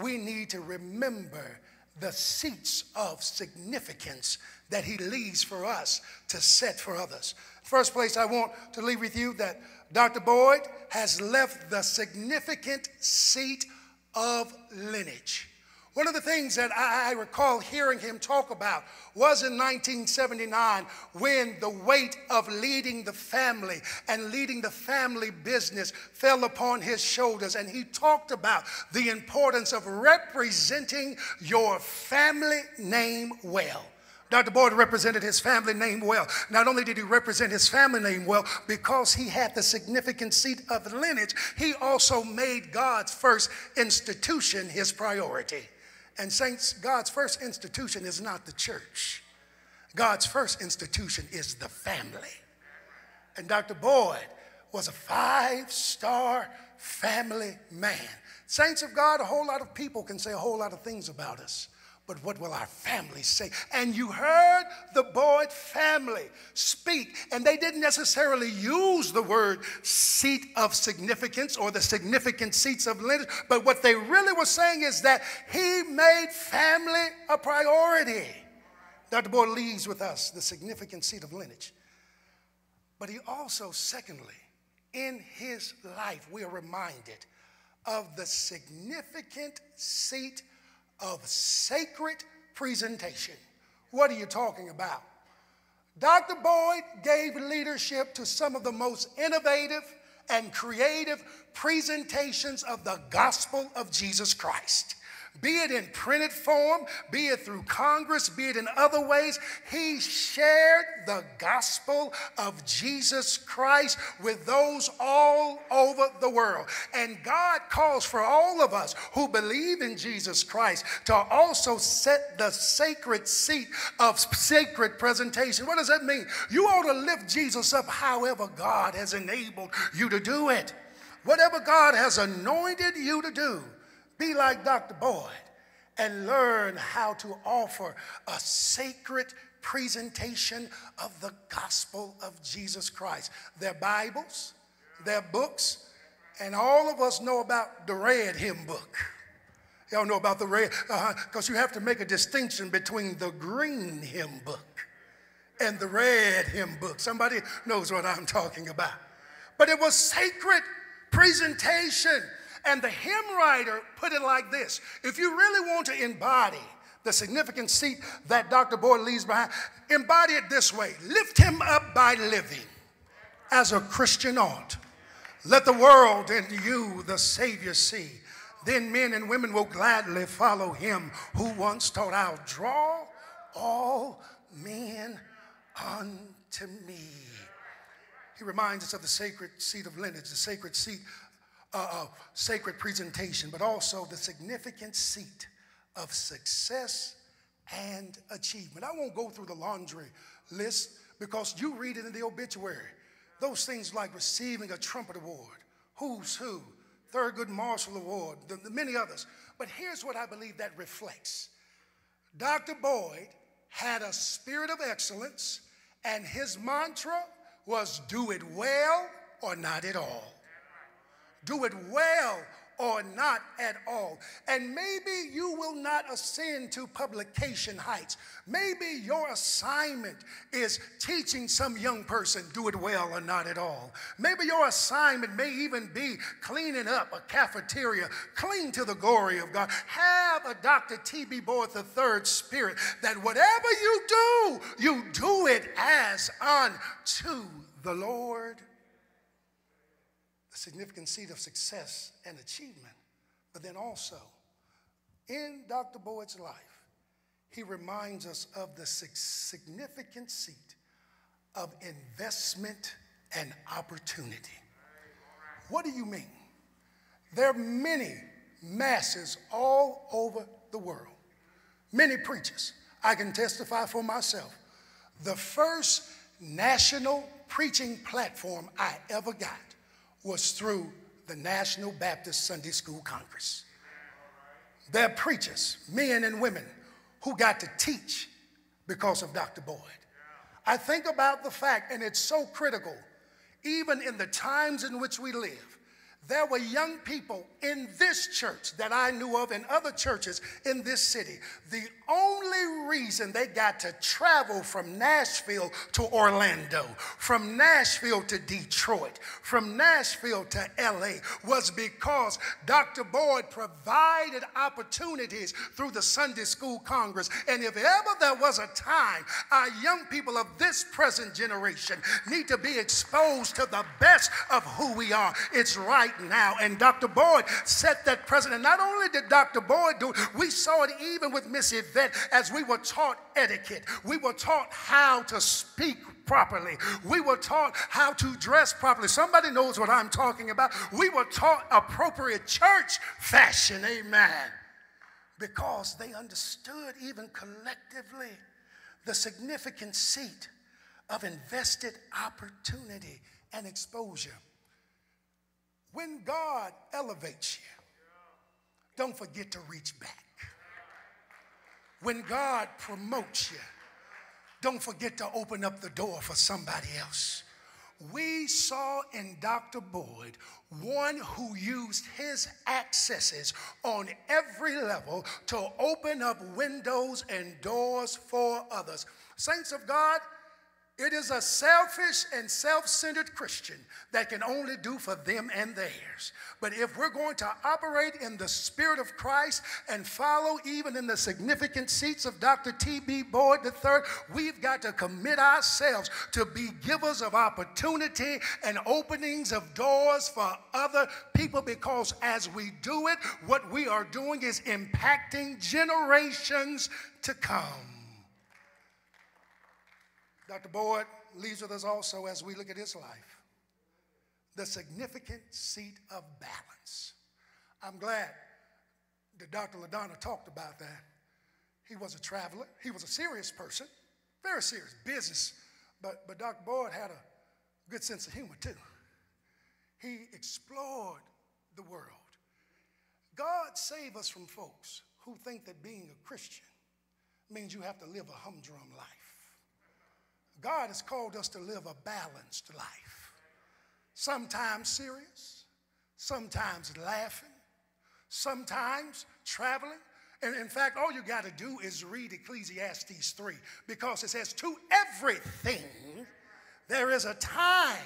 we need to remember the seats of significance that he leaves for us to set for others. First place, I want to leave with you that Dr. Boyd has left the significant seat of lineage. One of the things that I, recall hearing him talk about was in 1979 when the weight of leading the family and leading the family business fell upon his shoulders. And he talked about the importance of representing your family name well. Dr. Boyd represented his family name well. Not only did he represent his family name well, because he had the significant seat of lineage, he also made God's first institution his priority. And, saints, God's first institution is not the church, God's first institution is the family. And Dr. Boyd was a five star family man. Saints of God, a whole lot of people can say a whole lot of things about us. But what will our family say? And you heard the Boyd family speak, and they didn't necessarily use the word seat of significance or the significant seats of lineage, but what they really were saying is that he made family a priority. Dr. Boyd leaves with us the significant seat of lineage. But he also, secondly, in his life, we are reminded of the significant seat of sacred presentation. What are you talking about? Dr. Boyd gave leadership to some of the most innovative and creative presentations of the gospel of Jesus Christ be it in printed form, be it through Congress, be it in other ways. He shared the gospel of Jesus Christ with those all over the world. And God calls for all of us who believe in Jesus Christ to also set the sacred seat of sacred presentation. What does that mean? You ought to lift Jesus up however God has enabled you to do it. Whatever God has anointed you to do be like Dr. Boyd and learn how to offer a sacred presentation of the gospel of Jesus Christ. Their Bibles, their books, and all of us know about the red hymn book. Y'all know about the red, because uh, you have to make a distinction between the green hymn book and the red hymn book. Somebody knows what I'm talking about. But it was sacred presentation and the hymn writer put it like this If you really want to embody the significant seat that Dr. Boyd leaves behind, embody it this way lift him up by living as a Christian ought. Let the world and you, the Savior, see. Then men and women will gladly follow him who once taught, I'll draw all men unto me. He reminds us of the sacred seat of lineage, the sacred seat uh, sacred presentation, but also the significant seat of success and achievement. I won't go through the laundry list because you read it in the obituary. Those things like receiving a trumpet award, who's who, Thurgood Marshall Award, the, the many others. But here's what I believe that reflects Dr. Boyd had a spirit of excellence, and his mantra was do it well or not at all do it well or not at all. And maybe you will not ascend to publication heights. Maybe your assignment is teaching some young person, do it well or not at all. Maybe your assignment may even be cleaning up a cafeteria, cling to the glory of God. Have a Dr. T.B. Boyd III spirit that whatever you do, you do it as unto the Lord a significant seat of success and achievement. But then also, in Dr. Boyd's life, he reminds us of the significant seat of investment and opportunity. What do you mean? There are many masses all over the world, many preachers. I can testify for myself. The first national preaching platform I ever got was through the National Baptist Sunday School Congress. They're preachers, men and women, who got to teach because of Dr. Boyd. I think about the fact, and it's so critical, even in the times in which we live, there were young people in this church that I knew of and other churches in this city. The only reason they got to travel from Nashville to Orlando, from Nashville to Detroit, from Nashville to LA was because Dr. Boyd provided opportunities through the Sunday School Congress. And if ever there was a time our young people of this present generation need to be exposed to the best of who we are, it's right now. And Dr. Boyd set that precedent. Not only did Dr. Boyd do it, we saw it even with Miss Yvette as we were taught etiquette. We were taught how to speak properly. We were taught how to dress properly. Somebody knows what I'm talking about. We were taught appropriate church fashion. Amen. Because they understood, even collectively, the significant seat of invested opportunity and exposure. When God elevates you, don't forget to reach back. When God promotes you, don't forget to open up the door for somebody else. We saw in Dr. Boyd one who used his accesses on every level to open up windows and doors for others. Saints of God, it is a selfish and self centered Christian that can only do for them and theirs. But if we're going to operate in the Spirit of Christ and follow even in the significant seats of Dr. T.B. Boyd III, we've got to commit ourselves to be givers of opportunity and openings of doors for other people because as we do it, what we are doing is impacting generations to come. Dr. Boyd leaves with us also as we look at his life the significant seat of balance. I'm glad that Dr. LaDonna talked about that. He was a traveler, he was a serious person, very serious business, but, but Dr. Boyd had a good sense of humor too. He explored the world. God save us from folks who think that being a Christian means you have to live a humdrum life. God has called us to live a balanced life. Sometimes serious, sometimes laughing, sometimes traveling. And in fact, all you got to do is read Ecclesiastes 3 because it says, To everything there is a time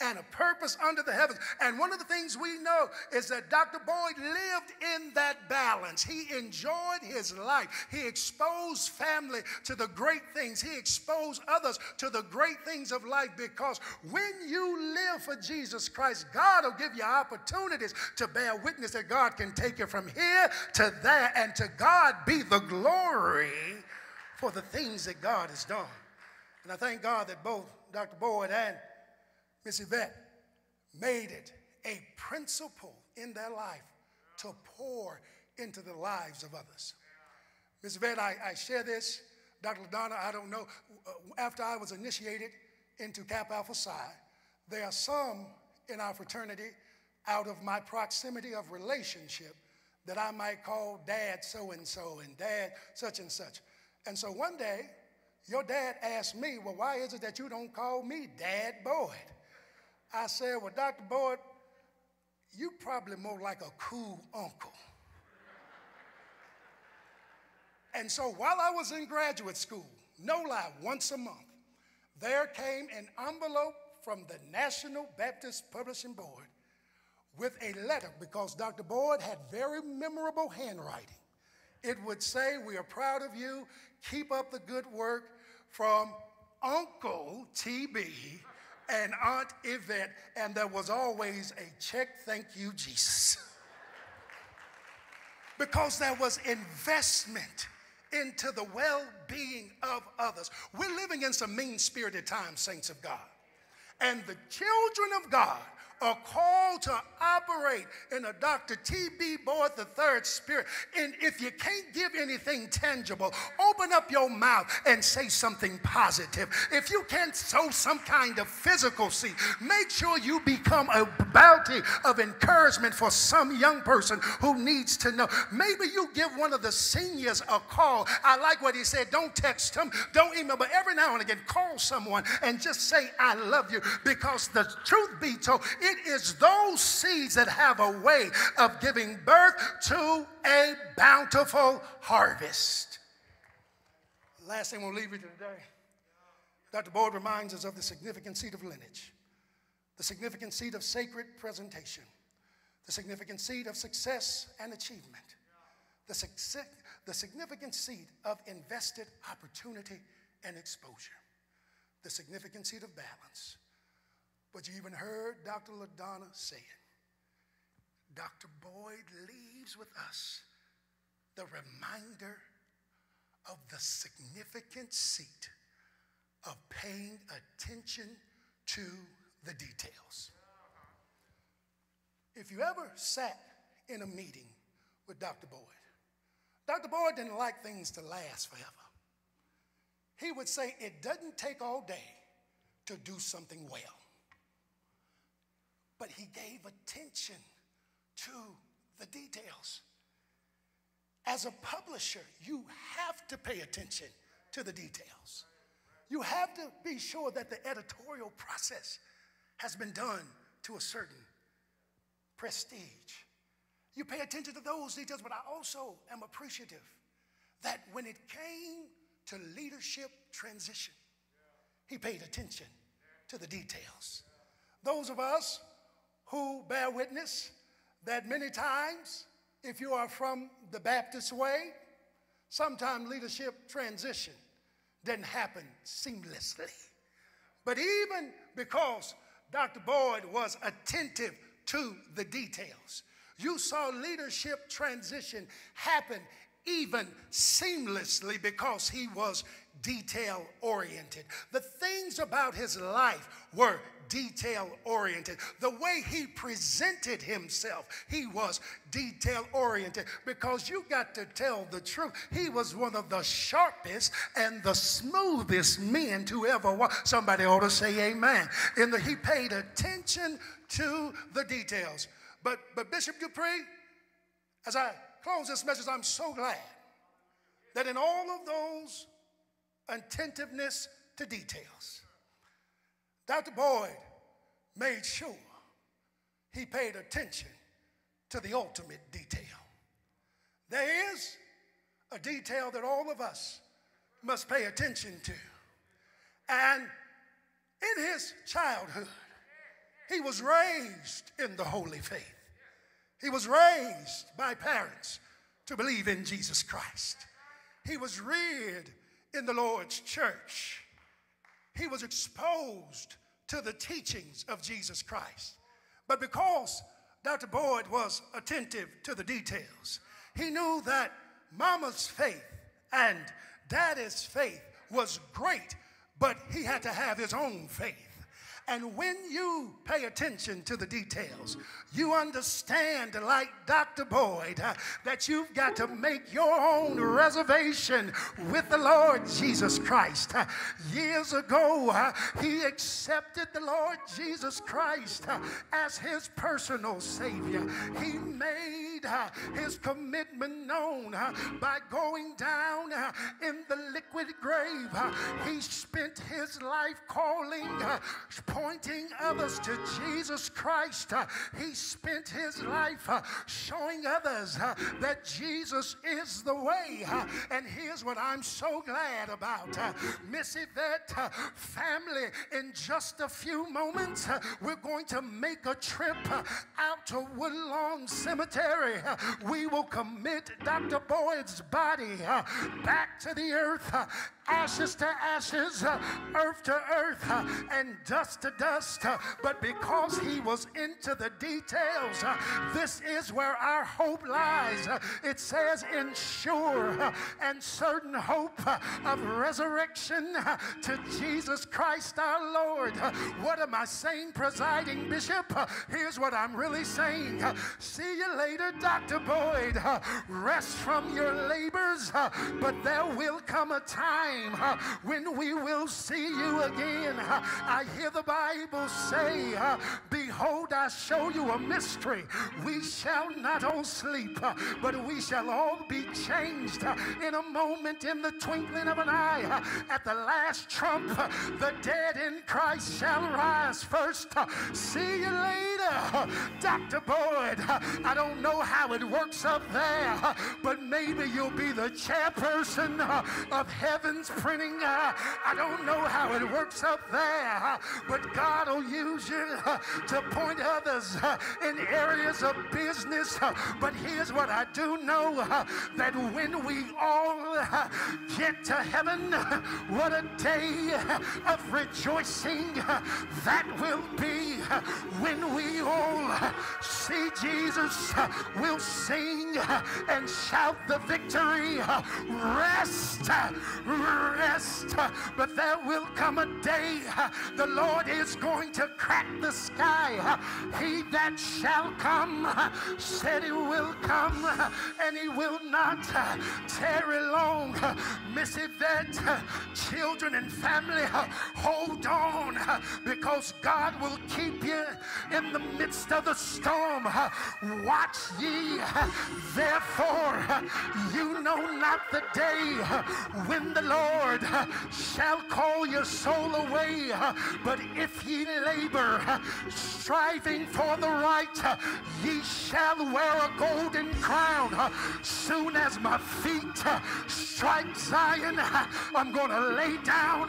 and a purpose under the heavens. And one of the things we know is that Dr. Boyd lived in that balance. He enjoyed his life. He exposed family to the great things. He exposed others to the great things of life because when you live for Jesus Christ, God will give you opportunities to bear witness that God can take you from here to there, and to God be the glory for the things that God has done. And I thank God that both Dr. Boyd and Miss Yvette made it a principle in their life to pour into the lives of others. Miss Yvette, I, I share this. Dr. LaDonna, I don't know. Uh, after I was initiated into Kappa Alpha Psi, there are some in our fraternity out of my proximity of relationship that I might call dad so and so and dad such and such. And so one day, your dad asked me, Well, why is it that you don't call me Dad Boyd? I said, Well, Dr. Boyd, you probably more like a cool uncle. and so while I was in graduate school, no lie, once a month, there came an envelope from the National Baptist Publishing Board with a letter because Dr. Boyd had very memorable handwriting. It would say, We are proud of you. Keep up the good work from Uncle TB and Aunt Yvette, and there was always a check, thank you, Jesus. because there was investment into the well being of others. We're living in some mean spirited times, saints of God. And the children of God are called to operate in a Dr. T.B. Boyd III spirit. And if you can't give anything tangible, open up your mouth and say something positive. If you can't sow some kind of physical seed, make sure you become a bounty of encouragement for some young person who needs to know. Maybe you give one of the seniors a call. I like what he said. Don't text them, don't email, but every now and again, call someone and just say, I love you. Because the truth be told, it is those seeds that have a way of giving birth to a bountiful harvest. Last thing we'll leave you today. Dr. Boyd reminds us of the significant seed of lineage, the significant seed of sacred presentation, the significant seed of success and achievement, the, the significant seed of invested opportunity and exposure, the significant seed of balance, but you even heard Dr. LaDonna say it. Dr. Boyd leaves with us the reminder of the significant seat of paying attention to the details. If you ever sat in a meeting with Dr. Boyd, Dr. Boyd didn't like things to last forever. He would say, It doesn't take all day to do something well. But he gave attention to the details. As a publisher, you have to pay attention to the details. You have to be sure that the editorial process has been done to a certain prestige. You pay attention to those details, but I also am appreciative that when it came to leadership transition, he paid attention to the details. Those of us who bear witness that many times, if you are from the Baptist way, sometimes leadership transition didn't happen seamlessly. But even because Dr. Boyd was attentive to the details, you saw leadership transition happen even seamlessly because he was detail oriented. The things about his life were detail oriented. The way he presented himself, he was detail oriented because you got to tell the truth. He was one of the sharpest and the smoothest men to ever walk. Somebody ought to say amen. The, he paid attention to the details. But, but Bishop Dupree, as I close this message, I'm so glad that in all of those attentiveness to details, Dr. Boyd made sure he paid attention to the ultimate detail. There is a detail that all of us must pay attention to. And in his childhood, he was raised in the holy faith. He was raised by parents to believe in Jesus Christ. He was reared in the Lord's church. He was exposed to the teachings of Jesus Christ. But because Dr. Boyd was attentive to the details, he knew that mama's faith and daddy's faith was great, but he had to have his own faith. And when you pay attention to the details, you understand, like Dr. Boyd, uh, that you've got to make your own reservation with the Lord Jesus Christ. Uh, years ago, uh, he accepted the Lord Jesus Christ uh, as his personal Savior. He made uh, his commitment known uh, by going down in the liquid grave. he spent his life calling pointing others to Jesus Christ. Uh, he spent his life uh, showing others uh, that Jesus is the way. Uh, and here's what I'm so glad about uh, Miss Yvette, uh, family, in just a few moments, we're going to make a trip out to Woodlawn Cemetery. we will commit Dr. Boyd's body back to the earth ashes to ashes, uh, earth to earth, uh, and dust to dust. Uh, but because he was into the details, uh, this is where our hope lies. Uh, it says, in sure uh, and certain hope of resurrection to Jesus Christ our Lord. What am I saying, presiding bishop? Here's what I'm really saying. See you later, Dr. Boyd. Rest from your labors, but there will come a time time when we will see you again. I hear the Bible say, Behold, I show you a mystery. We shall not all sleep, but we shall all be changed in a moment, in the twinkling of an eye. At the last trump, the dead in Christ shall rise first. See you later, Dr. Boyd. I don't know how it works up there, but maybe you'll be the chairperson of heaven's printing. Uh, I don't know how it works up there, but God will use you uh, to point others uh, in areas of business. Uh, but here's what I do know uh, that when we all uh, get to heaven, what a day of rejoicing that will be when we all see Jesus, we'll sing and shout the victory. Rest. Rest, but there will come a day the Lord is going to crack the sky. He that shall come said he will come and he will not tarry long. Miss Yvette, children and family, hold on because God will keep you in the midst of the storm. Watch ye, therefore, you know not the day when the Lord shall call your soul away. But if ye labor, striving for the right, ye shall wear a golden crown. Soon as my feet strike Zion, I'm going to lay down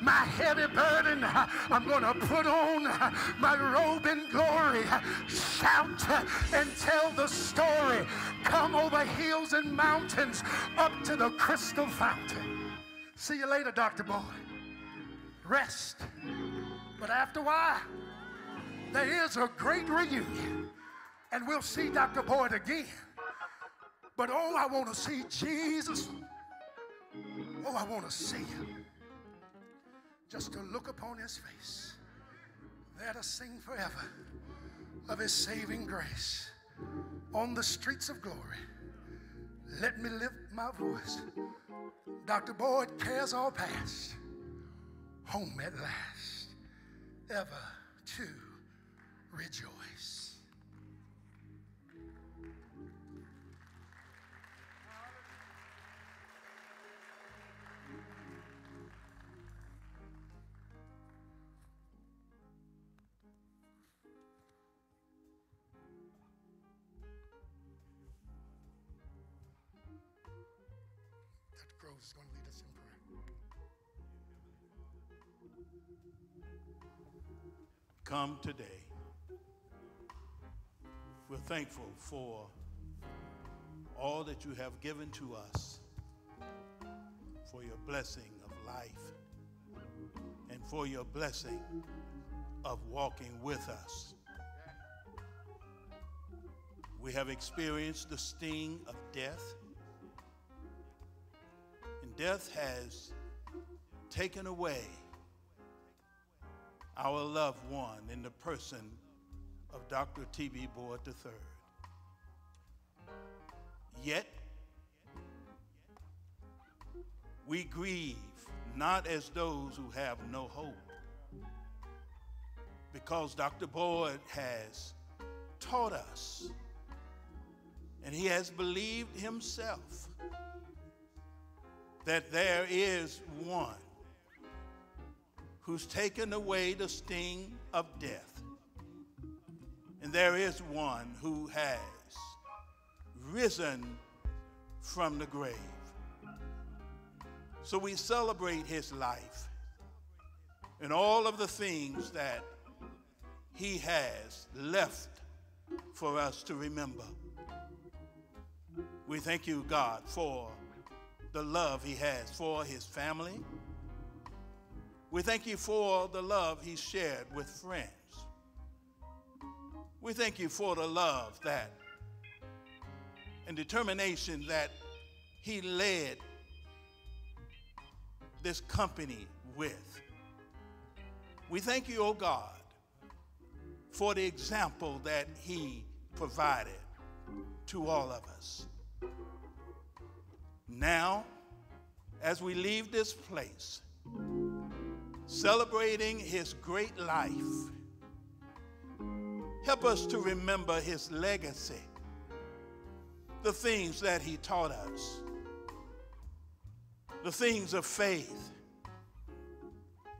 my heavy burden. I'm going to put on my robe in glory. Shout and tell the story. Come over hills and mountains up to the crystal fountain. See you later, Dr. Boyd. Rest. But after a while, there is a great reunion. And we'll see Dr. Boyd again. But oh, I want to see Jesus. Oh, I want to see him. Just to look upon his face. There to sing forever of his saving grace on the streets of glory. Let me lift my voice. Dr. Boyd cares all past. Home at last. Ever to rejoice. Lead us in prayer. come today. We're thankful for all that you have given to us, for your blessing of life, and for your blessing of walking with us. We have experienced the sting of death, death has taken away our loved one in the person of Dr. T.B. Boyd III. Yet, we grieve not as those who have no hope, because Dr. Boyd has taught us and he has believed himself that there is one who's taken away the sting of death. And there is one who has risen from the grave. So we celebrate his life and all of the things that he has left for us to remember. We thank you, God, for the love he has for his family. We thank you for the love he shared with friends. We thank you for the love that and determination that he led this company with. We thank you, oh God, for the example that he provided to all of us. Now, as we leave this place, celebrating his great life, help us to remember his legacy, the things that he taught us, the things of faith,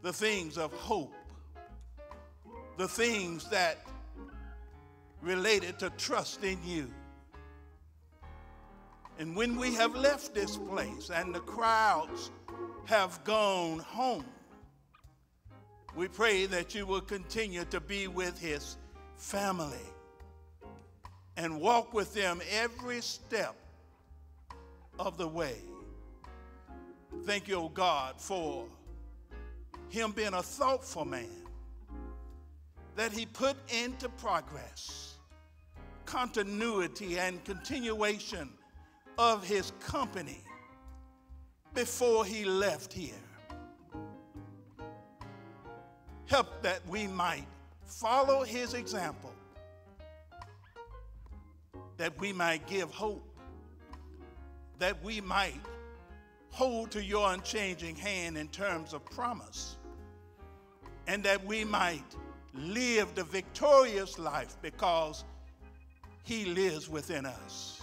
the things of hope, the things that related to trust in you. And when we have left this place and the crowds have gone home, we pray that you will continue to be with his family and walk with them every step of the way. Thank you, oh God, for him being a thoughtful man. that he put into progress, continuity and continuation of his company before he left here. Help that we might follow his example, that we might give hope, that we might hold to your unchanging hand in terms of promise, and that we might live the victorious life because he lives within us.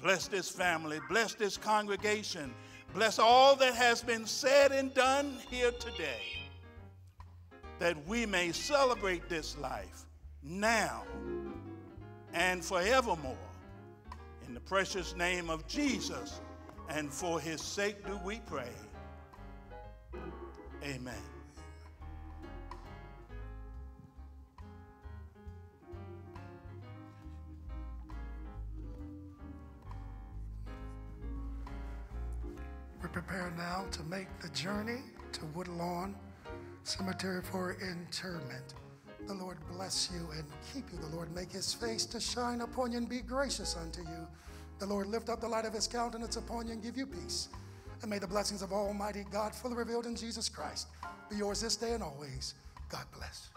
Bless this family, bless this congregation, bless all that has been said and done here today, that we may celebrate this life now and forevermore. In the precious name of Jesus, and for his sake do we pray. Amen. We're prepared now to make the journey to Woodlawn Cemetery for interment. The Lord bless you and keep you. The Lord make his face to shine upon you and be gracious unto you. The Lord lift up the light of his countenance upon you and give you peace. And may the blessings of Almighty God, fully revealed in Jesus Christ, be yours this day and always. God bless.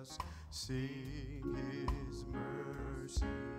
Jesus. Sing his mercy